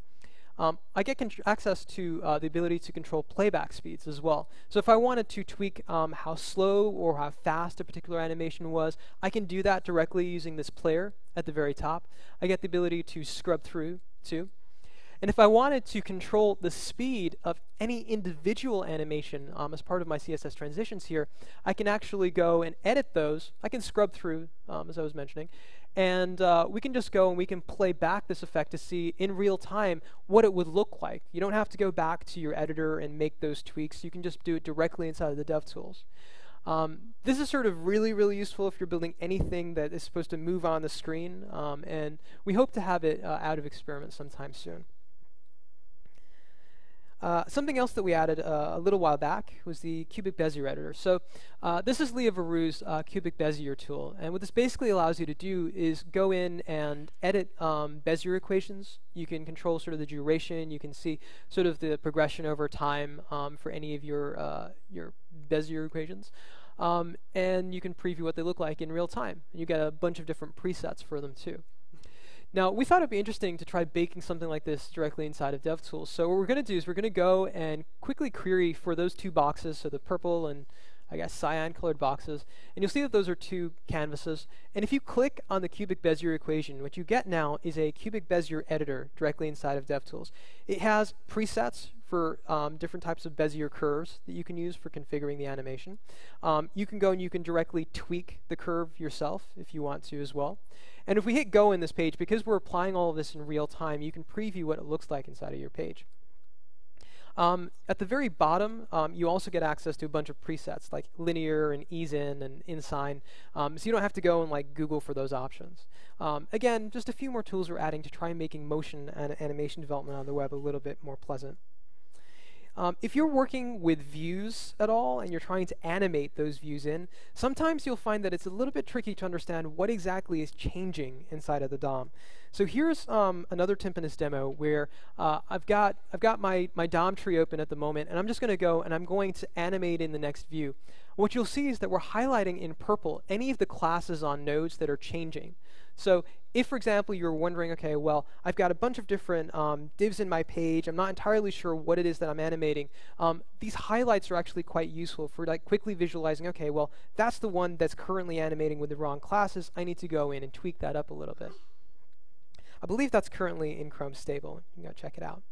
Um, I get access to uh, the ability to control playback speeds as well. So if I wanted to tweak um, how slow or how fast a particular animation was, I can do that directly using this player at the very top. I get the ability to scrub through too. And if I wanted to control the speed of any individual animation um, as part of my CSS transitions here, I can actually go and edit those. I can scrub through, um, as I was mentioning, and uh, we can just go and we can play back this effect to see in real time what it would look like. You don't have to go back to your editor and make those tweaks. You can just do it directly inside of the DevTools. Um, this is sort of really, really useful if you're building anything that is supposed to move on the screen, um, and we hope to have it uh, out of experiment sometime soon. Uh, something else that we added uh, a little while back was the cubic Bezier editor. So uh, this is Lea Verou's uh, cubic Bezier tool. And what this basically allows you to do is go in and edit um, Bezier equations. You can control sort of the duration. You can see sort of the progression over time um, for any of your, uh, your Bezier equations. Um, and you can preview what they look like in real time. You get a bunch of different presets for them too. Now, we thought it'd be interesting to try baking something like this directly inside of DevTools. So what we're going to do is we're going to go and quickly query for those two boxes, so the purple and I guess cyan colored boxes, and you'll see that those are two canvases. And if you click on the cubic Bezier equation, what you get now is a cubic Bezier editor directly inside of DevTools. It has presets for um, different types of Bezier curves that you can use for configuring the animation. Um, you can go and you can directly tweak the curve yourself if you want to as well. And if we hit go in this page, because we're applying all of this in real time, you can preview what it looks like inside of your page. Um, at the very bottom, um, you also get access to a bunch of presets like linear and ease in and insign, um, so you don't have to go and like Google for those options. Um, again, just a few more tools we're adding to try making motion and animation development on the web a little bit more pleasant. Um, if you're working with views at all and you're trying to animate those views in, sometimes you'll find that it's a little bit tricky to understand what exactly is changing inside of the DOM. So here's um, another Tympanus demo where uh, I've got I've got my my DOM tree open at the moment, and I'm just going to go and I'm going to animate in the next view. What you'll see is that we're highlighting in purple any of the classes on nodes that are changing. So if, for example, you're wondering, okay, well, I've got a bunch of different um, divs in my page, I'm not entirely sure what it is that I'm animating, um, these highlights are actually quite useful for like quickly visualizing, okay, well, that's the one that's currently animating with the wrong classes. I need to go in and tweak that up a little bit. I believe that's currently in Chrome Stable. You can go check it out.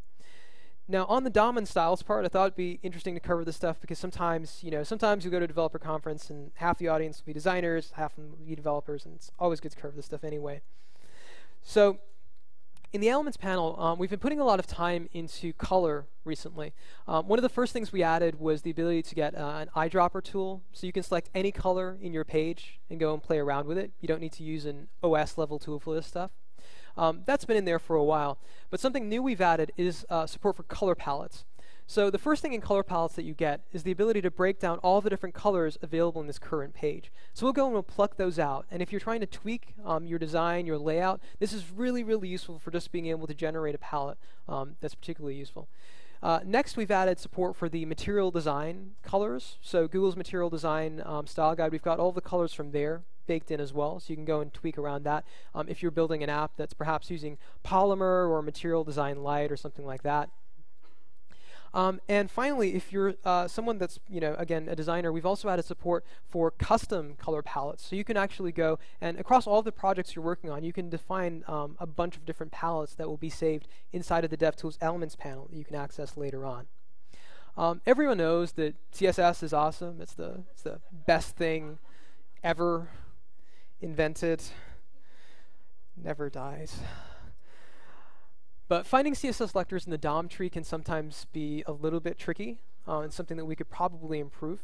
Now, on the DOM and styles part, I thought it'd be interesting to cover this stuff because sometimes, you know, sometimes you go to a developer conference and half the audience will be designers, half will be developers, and it's always good to cover this stuff anyway. So, in the Elements panel, um, we've been putting a lot of time into color recently. Um, one of the first things we added was the ability to get uh, an eyedropper tool, so you can select any color in your page and go and play around with it. You don't need to use an OS level tool for this stuff. Um, that's been in there for a while. But something new we've added is uh, support for color palettes. So the first thing in color palettes that you get is the ability to break down all the different colors available in this current page. So we'll go and we'll pluck those out. And if you're trying to tweak um, your design, your layout, this is really, really useful for just being able to generate a palette um, that's particularly useful. Uh, next, we've added support for the material design colors. So Google's material design um, style guide, we've got all the colors from there baked in as well, so you can go and tweak around that. Um, if you're building an app that's perhaps using Polymer or Material Design Lite or something like that. Um, and finally, if you're uh, someone that's, you know, again, a designer, we've also added support for custom color palettes. So you can actually go and across all the projects you're working on, you can define um, a bunch of different palettes that will be saved inside of the DevTools Elements panel that you can access later on. Um, everyone knows that CSS is awesome. It's the, it's the best thing ever invented never dies. But finding CSS selectors in the DOM tree can sometimes be a little bit tricky uh, and something that we could probably improve.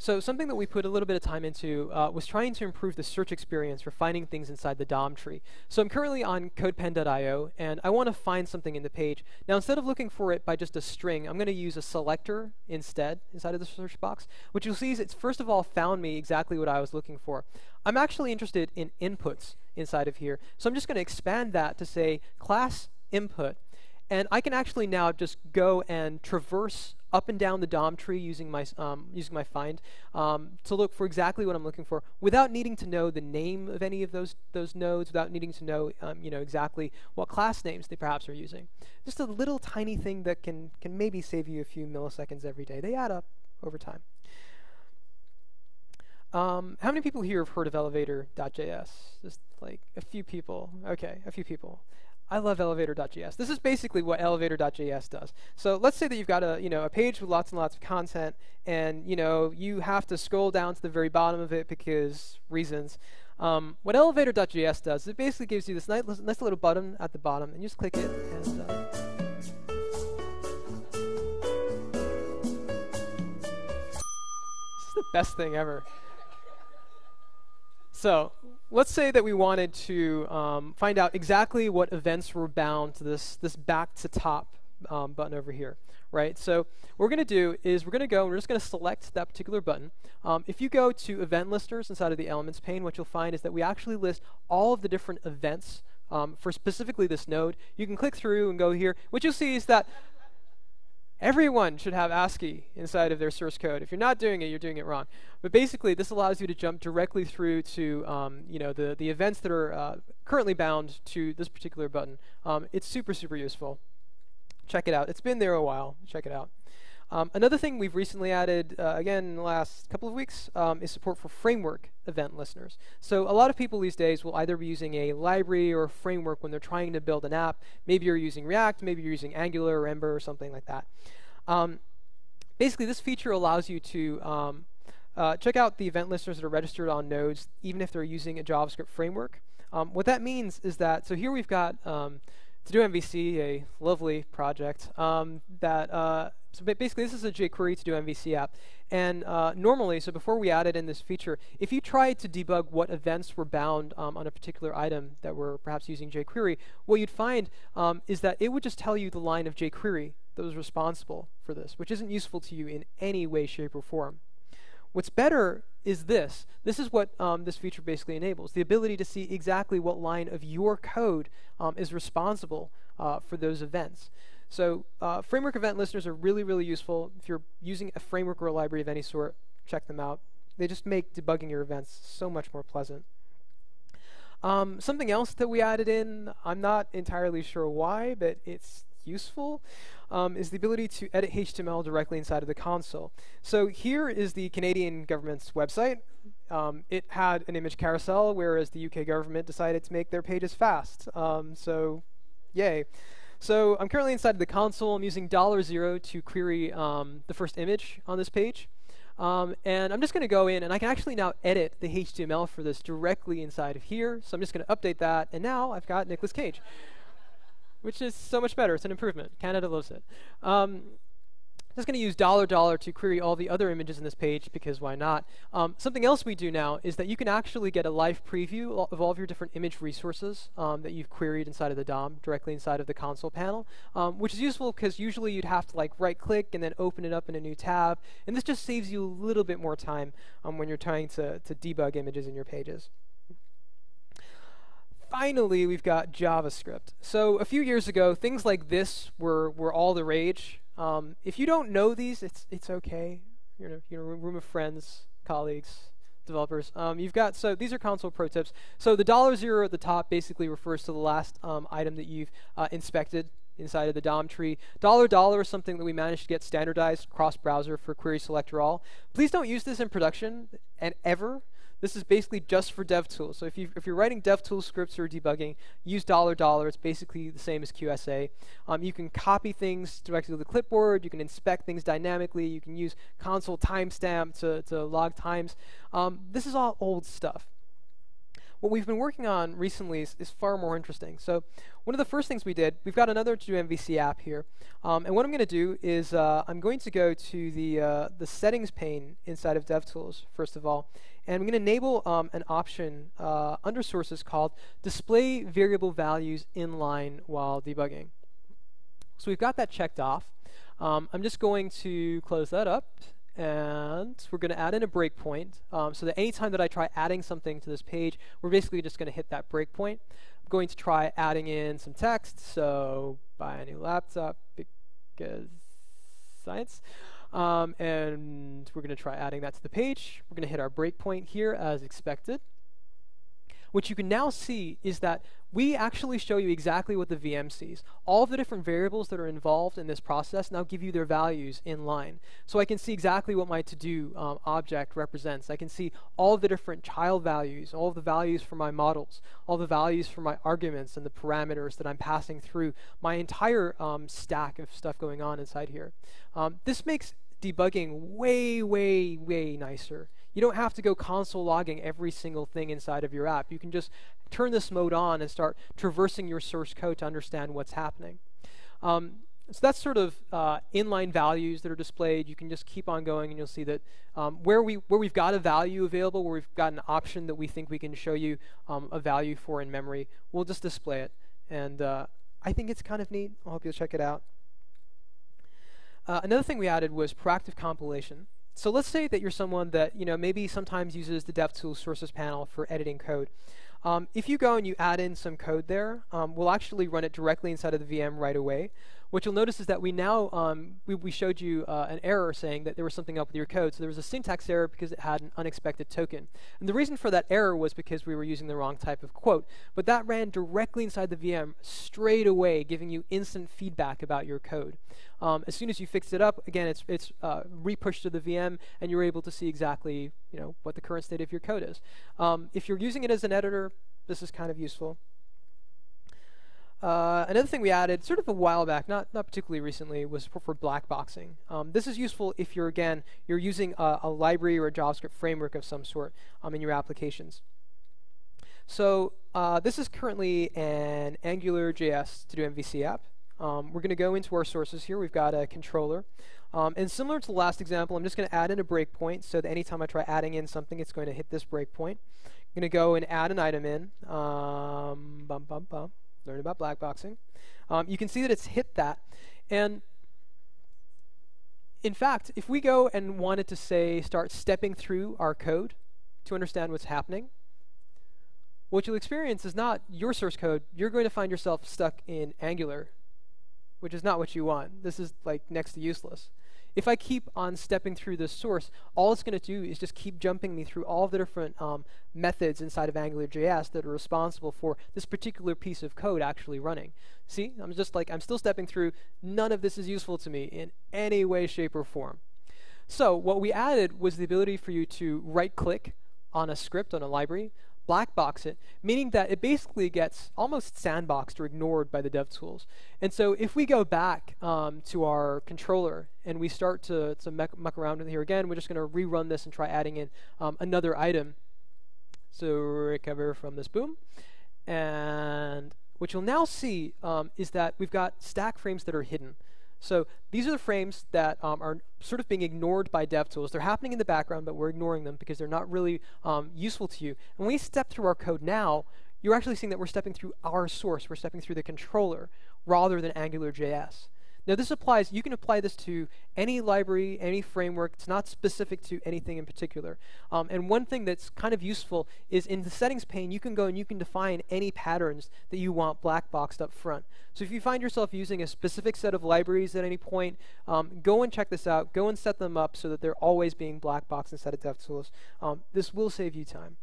So something that we put a little bit of time into uh, was trying to improve the search experience for finding things inside the DOM tree. So I'm currently on codepen.io, and I want to find something in the page. Now, instead of looking for it by just a string, I'm going to use a selector instead inside of the search box. What you'll see is it's first of all found me exactly what I was looking for. I'm actually interested in inputs inside of here. So I'm just going to expand that to say class input. And I can actually now just go and traverse up and down the DOM tree using my, um, using my find um, to look for exactly what I'm looking for without needing to know the name of any of those, those nodes, without needing to know um, you know, exactly what class names they perhaps are using. Just a little tiny thing that can, can maybe save you a few milliseconds every day. They add up over time. Um, how many people here have heard of elevator.js? Just like a few people. Okay, a few people. I love elevator.js. This is basically what elevator.js does. So let's say that you've got a, you know, a page with lots and lots of content, and you know you have to scroll down to the very bottom of it because reasons. Um, what elevator.js does, is it basically gives you this nice, nice little button at the bottom, and you just click it, and uh, this is the best thing ever. So let's say that we wanted to um, find out exactly what events were bound to this, this back to top um, button over here, right? So what we're going to do is we're going to go and we're just going to select that particular button. Um, if you go to event listers inside of the elements pane, what you'll find is that we actually list all of the different events um, for specifically this node. You can click through and go here. What you'll see is that Everyone should have ASCII inside of their source code. If you're not doing it, you're doing it wrong. But basically, this allows you to jump directly through to um, you know the, the events that are uh, currently bound to this particular button. Um, it's super, super useful. Check it out. It's been there a while. Check it out. Um, another thing we've recently added, uh, again in the last couple of weeks, um, is support for framework event listeners. So a lot of people these days will either be using a library or a framework when they're trying to build an app. Maybe you're using React, maybe you're using Angular or Ember or something like that. Um, basically, this feature allows you to um, uh, check out the event listeners that are registered on nodes, even if they're using a JavaScript framework. Um, what that means is that, so here we've got um, TodoMVC, a lovely project that uh, so basically, this is a jQuery TodoMVC app. And uh, normally, so before we added in this feature, if you tried to debug what events were bound um, on a particular item that were perhaps using jQuery, what you'd find um, is that it would just tell you the line of jQuery that was responsible for this, which isn't useful to you in any way, shape, or form. What's better is this. This is what um, this feature basically enables, the ability to see exactly what line of your code um, is responsible uh, for those events. So uh, framework event listeners are really, really useful. If you're using a framework or a library of any sort, check them out. They just make debugging your events so much more pleasant. Um, something else that we added in, I'm not entirely sure why, but it's useful, um, is the ability to edit HTML directly inside of the console. So here is the Canadian government's website. Um, it had an image carousel, whereas the UK government decided to make their pages fast. Um, so, yay. So I'm currently inside the console. I'm using $0 to query um, the first image on this page. Um, and I'm just going to go in, and I can actually now edit the HTML for this directly inside of here. So I'm just going to update that, and now I've got Nicolas Cage, which is so much better. It's an improvement. Canada loves it. Um, just going to use dollar dollar to query all the other images in this page because why not? Um, something else we do now is that you can actually get a live preview of all of your different image resources um, that you've queried inside of the DOM directly inside of the console panel, um, which is useful because usually you'd have to like right click and then open it up in a new tab, and this just saves you a little bit more time um, when you're trying to, to debug images in your pages finally, we've got JavaScript. So a few years ago, things like this were, were all the rage. Um, if you don't know these, it's it's okay. You're in a, you know, room of friends, colleagues, developers. Um, you've got so these are console pro tips. So the dollar zero at the top basically refers to the last um, item that you've uh, inspected inside of the DOM tree. Dollar dollar is something that we managed to get standardized cross browser for query selector all. Please don't use this in production and ever. This is basically just for DevTools. So if, you, if you're writing DevTools scripts or debugging, use dollar dollar. It's basically the same as QSA. Um, you can copy things directly to the clipboard. You can inspect things dynamically. You can use console timestamp to, to log times. Um, this is all old stuff. What we've been working on recently is, is, far more interesting. So one of the first things we did, we've got another to MVC app here. Um, and what I'm going to do is uh, I'm going to go to the, uh, the settings pane inside of DevTools, first of all. And I'm going to enable um, an option uh, under sources called display variable values inline while debugging. So we've got that checked off. Um, I'm just going to close that up and we're going to add in a breakpoint um, so that anytime that I try adding something to this page, we're basically just going to hit that breakpoint. I'm going to try adding in some text, so buy a new laptop because science. Um, and we're going to try adding that to the page. We're going to hit our breakpoint here as expected. What you can now see is that we actually show you exactly what the VM sees. All the different variables that are involved in this process now give you their values in line. So I can see exactly what my to-do um, object represents. I can see all the different child values, all the values for my models, all the values for my arguments and the parameters that I'm passing through my entire um, stack of stuff going on inside here. Um, this makes debugging way, way, way nicer. You don't have to go console logging every single thing inside of your app. You can just turn this mode on and start traversing your source code to understand what's happening. Um, so that's sort of uh, inline values that are displayed. You can just keep on going, and you'll see that um, where we where we've got a value available, where we've got an option that we think we can show you um, a value for in memory, we'll just display it. And uh, I think it's kind of neat. I hope you'll check it out. Uh, another thing we added was proactive compilation. So let's say that you're someone that you know maybe sometimes uses the DevTools sources panel for editing code. Um, if you go and you add in some code there, um, we'll actually run it directly inside of the VM right away. What you'll notice is that we now, um, we, we, showed you uh, an error saying that there was something up with your code. So there was a syntax error because it had an unexpected token. And the reason for that error was because we were using the wrong type of quote. But that ran directly inside the VM straight away, giving you instant feedback about your code. Um, as soon as you fixed it up, again, it's, it's uh, repushed to the VM, and you're able to see exactly you know, what the current state of your code is. Um, if you're using it as an editor, this is kind of useful. Uh, another thing we added, sort of a while back, not not particularly recently, was for, for black boxing. Um, this is useful if you're again you're using a, a, library or a JavaScript framework of some sort um, in your applications. So uh, this is currently an Angular JS TodoMVC app. Um, we're going to go into our sources here. We've got a controller. Um, and similar to the last example, I'm just going to add in a breakpoint so that anytime I try adding in something, it's going to hit this breakpoint. I'm going to go and add an item in. Um, bum, bum, bum learn about blackboxing. Um, you can see that it's hit that. And in fact, if we go and wanted to say start stepping through our code to understand what's happening, what you'll experience is not your source code. You're going to find yourself stuck in Angular, which is not what you want. This is like next to useless. If I keep on stepping through this source, all it's going to do is just keep jumping me through all the different um, methods inside of AngularJS that are responsible for this particular piece of code actually running. See, I'm just like, I'm still stepping through. None of this is useful to me in any way, shape, or form. So what we added was the ability for you to right-click on a script, on a library, black box it, meaning that it basically gets almost sandboxed or ignored by the dev tools. And so if we go back um, to our controller and we start to, to muck, around with here again, we're just going to rerun this and try adding in um, another item. So recover from this boom. And what you'll now see um, is that we've got stack frames that are hidden. So these are the frames that um, are sort of being ignored by DevTools. They're happening in the background, but we're ignoring them because they're not really um, useful to you. And when we step through our code now, you're actually seeing that we're stepping through our source. We're stepping through the controller rather than AngularJS. Now this applies, you can apply this to any library, any framework. It's not specific to anything in particular. Um, and one thing that's kind of useful is in the settings pane, you can go and you can define any patterns that you want black boxed up front. So if you find yourself using a specific set of libraries at any point, um, go and check this out. Go and set them up so that they're always being black boxed instead of DevTools. Um, this will save you time.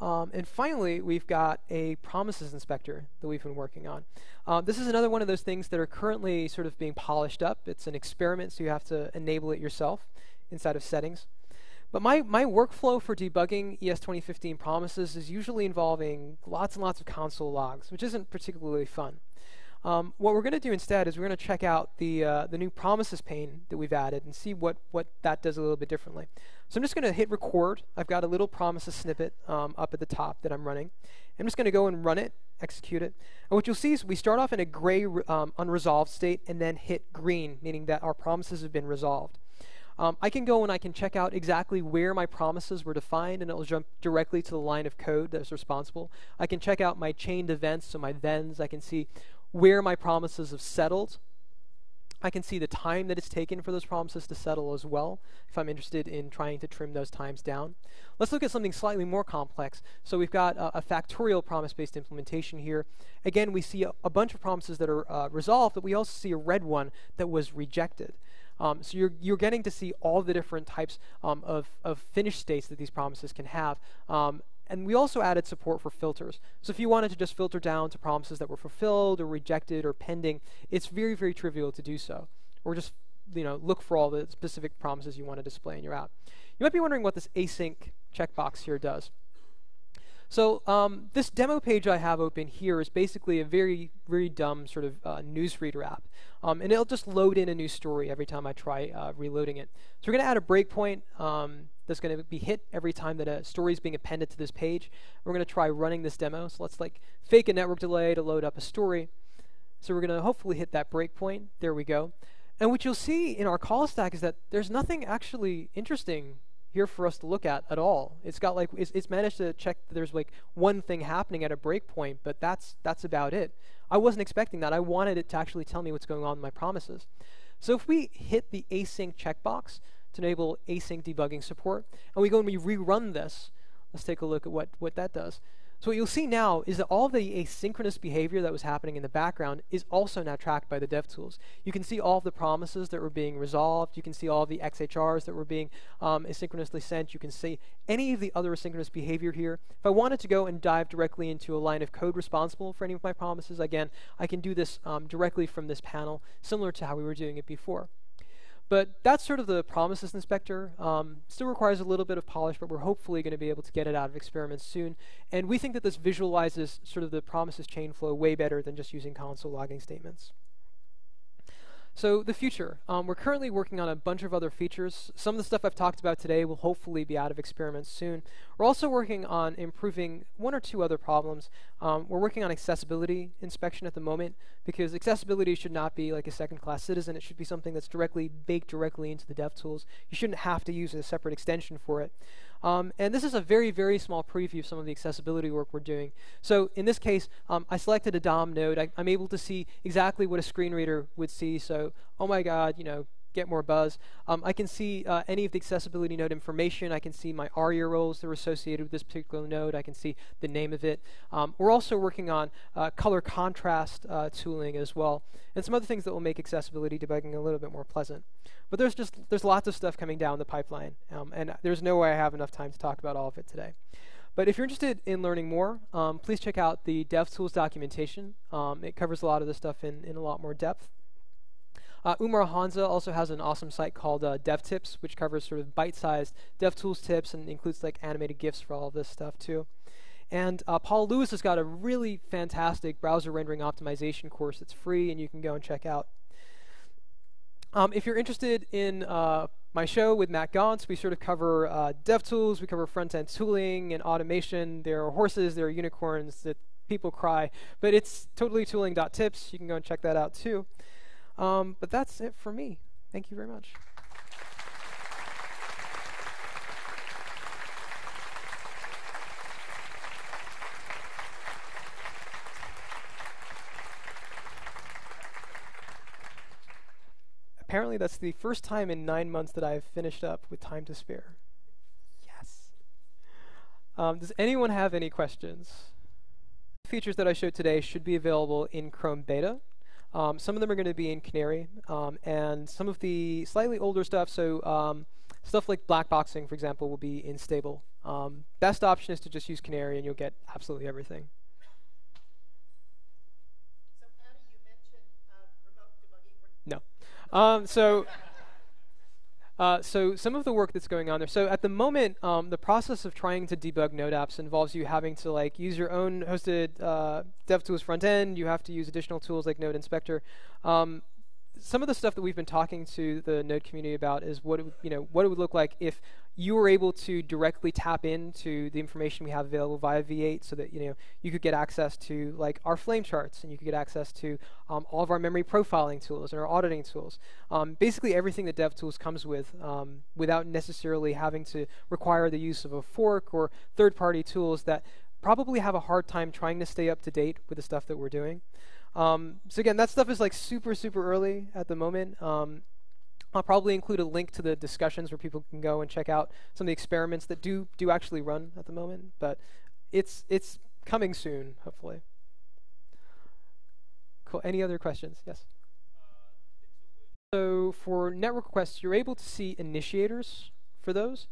Um, and finally, we've got a promises inspector that we've been working on. Uh, this is another one of those things that are currently sort of being polished up. It's an experiment, so you have to enable it yourself inside of settings. But my, my workflow for debugging ES 2015 promises is usually involving lots and lots of console logs, which isn't particularly fun. Um, what we're going to do instead is we're going to check out the, uh, the new promises pane that we've added and see what, what that does a little bit differently. So I'm just going to hit record. I've got a little promises snippet um, up at the top that I'm running. I'm just going to go and run it, execute it. And what you'll see is we start off in a gray um, unresolved state and then hit green, meaning that our promises have been resolved. Um, I can go and I can check out exactly where my promises were defined, and it will jump directly to the line of code that's responsible. I can check out my chained events, so my thens. I can see where my promises have settled. I can see the time that it's taken for those promises to settle as well, if I'm interested in trying to trim those times down. Let's look at something slightly more complex. So we've got a, factorial promise-based implementation here. Again, we see a, a bunch of promises that are uh, resolved, but we also see a red one that was rejected. Um, so you're, you're getting to see all the different types um, of, of finished states that these promises can have. Um, and we also added support for filters. So if you wanted to just filter down to promises that were fulfilled or rejected or pending, it's very, very trivial to do so. Or just you know, look for all the specific promises you want to display in your app. You might be wondering what this async checkbox here does. So um, this demo page I have open here is basically a very, very dumb sort of uh, newsreader app. Um, and it'll just load in a new story every time I try uh, reloading it. So we're going to add a breakpoint. Um, that's going to be hit every time that a story is being appended to this page. We're going to try running this demo. So let's like fake a network delay to load up a story. So we're going to hopefully hit that breakpoint. There we go. And what you'll see in our call stack is that there's nothing actually interesting here for us to look at at all. It's got like it's, it's managed to check that there's like one thing happening at a breakpoint, but that's that's about it. I wasn't expecting that. I wanted it to actually tell me what's going on in my promises. So if we hit the async checkbox, to enable async debugging support. And we go and we rerun this. Let's take a look at what, what that does. So what you'll see now is that all the asynchronous behavior that was happening in the background is also now tracked by the DevTools. You can see all of the promises that were being resolved. You can see all the XHRs that were being um, asynchronously sent. You can see any of the other asynchronous behavior here. If I wanted to go and dive directly into a line of code responsible for any of my promises, again, I can do this um, directly from this panel, similar to how we were doing it before. But that's sort of the promises inspector. Um, still requires a little bit of polish, but we're hopefully going to be able to get it out of experiments soon. And we think that this visualizes sort of the promises chain flow way better than just using console logging statements. So the future. Um, we're currently working on a bunch of other features. Some of the stuff I've talked about today will hopefully be out of experiments soon. We're also working on improving one or two other problems. Um, we're working on accessibility inspection at the moment because accessibility should not be like a second-class citizen. It should be something that's directly baked directly into the DevTools. You shouldn't have to use a separate extension for it. Um, and this is a very, very small preview of some of the accessibility work we're doing. So in this case, um, I selected a DOM node. I, am able to see exactly what a screen reader would see. So, oh my God, you know, get more buzz. Um, I can see uh, any of the accessibility node information. I can see my ARIA roles that are associated with this particular node. I can see the name of it. Um, we're also working on uh, color contrast uh, tooling as well, and some other things that will make accessibility debugging a little bit more pleasant. But there's just there's lots of stuff coming down the pipeline, um, and there's no way I have enough time to talk about all of it today. But if you're interested in learning more, um, please check out the DevTools documentation. Um, it covers a lot of this stuff in, in a lot more depth. Uh, Umar Hansa also has an awesome site called uh, DevTips, which covers sort of bite-sized DevTools tips and includes like animated GIFs for all of this stuff too. And uh, Paul Lewis has got a really fantastic browser rendering optimization course that's free and you can go and check out. Um, if you're interested in uh, my show with Matt Gaunt, we sort of cover uh, DevTools, we cover front-end tooling and automation. There are horses, there are unicorns that people cry, but it's totally tooling.tips. You can go and check that out too. Um, but that's it for me. Thank you very much. Apparently, that's the first time in nine months that I've finished up with time to spare. Yes. Um, does anyone have any questions? Features that I showed today should be available in Chrome Beta. Um, some of them are going to be in Canary, um, and some of the slightly older stuff, so um, stuff like black boxing, for example, will be in stable. Um, best option is to just use Canary, and you'll get absolutely everything. So, Patty, you mentioned uh, remote debugging. No. Um, so uh, so some of the work that's going on there. So at the moment, um, the process of trying to debug Node apps involves you having to like use your own hosted uh, DevTools front end. You have to use additional tools like Node Inspector. Um, some of the stuff that we've been talking to the Node community about is what it would, you know what it would look like if you were able to directly tap into the information we have available via V8, so that you know you could get access to like our flame charts, and you could get access to um, all of our memory profiling tools and our auditing tools. Um, basically, everything that DevTools comes with, um, without necessarily having to require the use of a fork or third-party tools that probably have a hard time trying to stay up to date with the stuff that we're doing. Um, so again, that stuff is like super, super early at the moment. I'll probably include a link to the discussions where people can go and check out some of the experiments that do do actually run at the moment. But it's it's coming soon, hopefully. Cool. Any other questions? Yes. So for network requests, you're able to see initiators for those.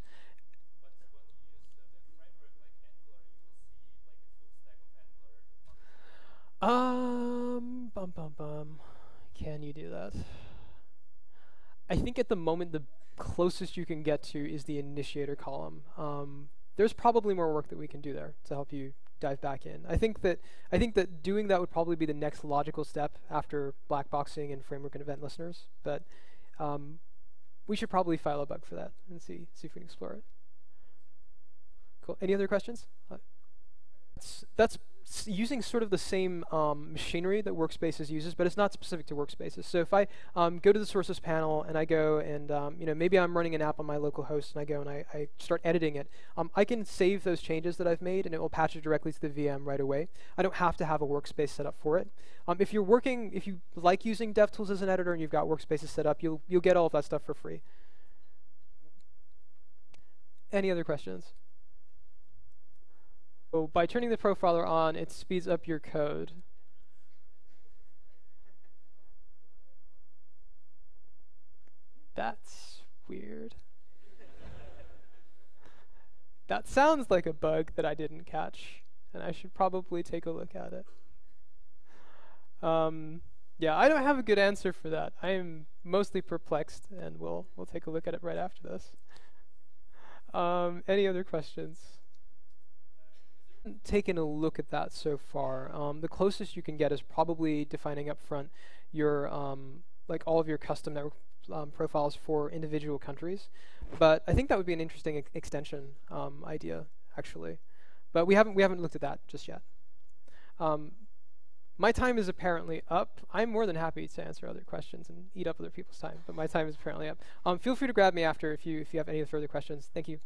Um, bum bum bum. Can you do that? I think at the moment the closest you can get to is the initiator column. Um, there's probably more work that we can do there to help you dive back in. I think that I think that doing that would probably be the next logical step after blackboxing and framework and event listeners. But um, we should probably file a bug for that and see see if we can explore it. Cool. Any other questions? Uh, that's, that's using sort of the same um, machinery that Workspaces uses, but it's not specific to Workspaces. So if I um, go to the sources panel and I go and um, you know maybe I'm running an app on my local host and I go and I, I start editing it, um, I can save those changes that I've made and it will patch it directly to the VM right away. I don't have to have a workspace set up for it. Um, if you're working, if you like using DevTools as an editor and you've got Workspaces set up, you'll you'll get all of that stuff for free. Any other questions? So by turning the profiler on, it speeds up your code. That's weird. that sounds like a bug that I didn't catch, and I should probably take a look at it. Um, yeah, I don't have a good answer for that. I am mostly perplexed, and we'll we'll take a look at it right after this. Um, any other questions? Taken a look at that so far. Um, the closest you can get is probably defining up front your um, like all of your custom network um, profiles for individual countries. But I think that would be an interesting ex extension um, idea actually. But we haven't we haven't looked at that just yet. Um, my time is apparently up. I'm more than happy to answer other questions and eat up other people's time, but my time is apparently up. Um, feel free to grab me after if you if you have any further questions. Thank you.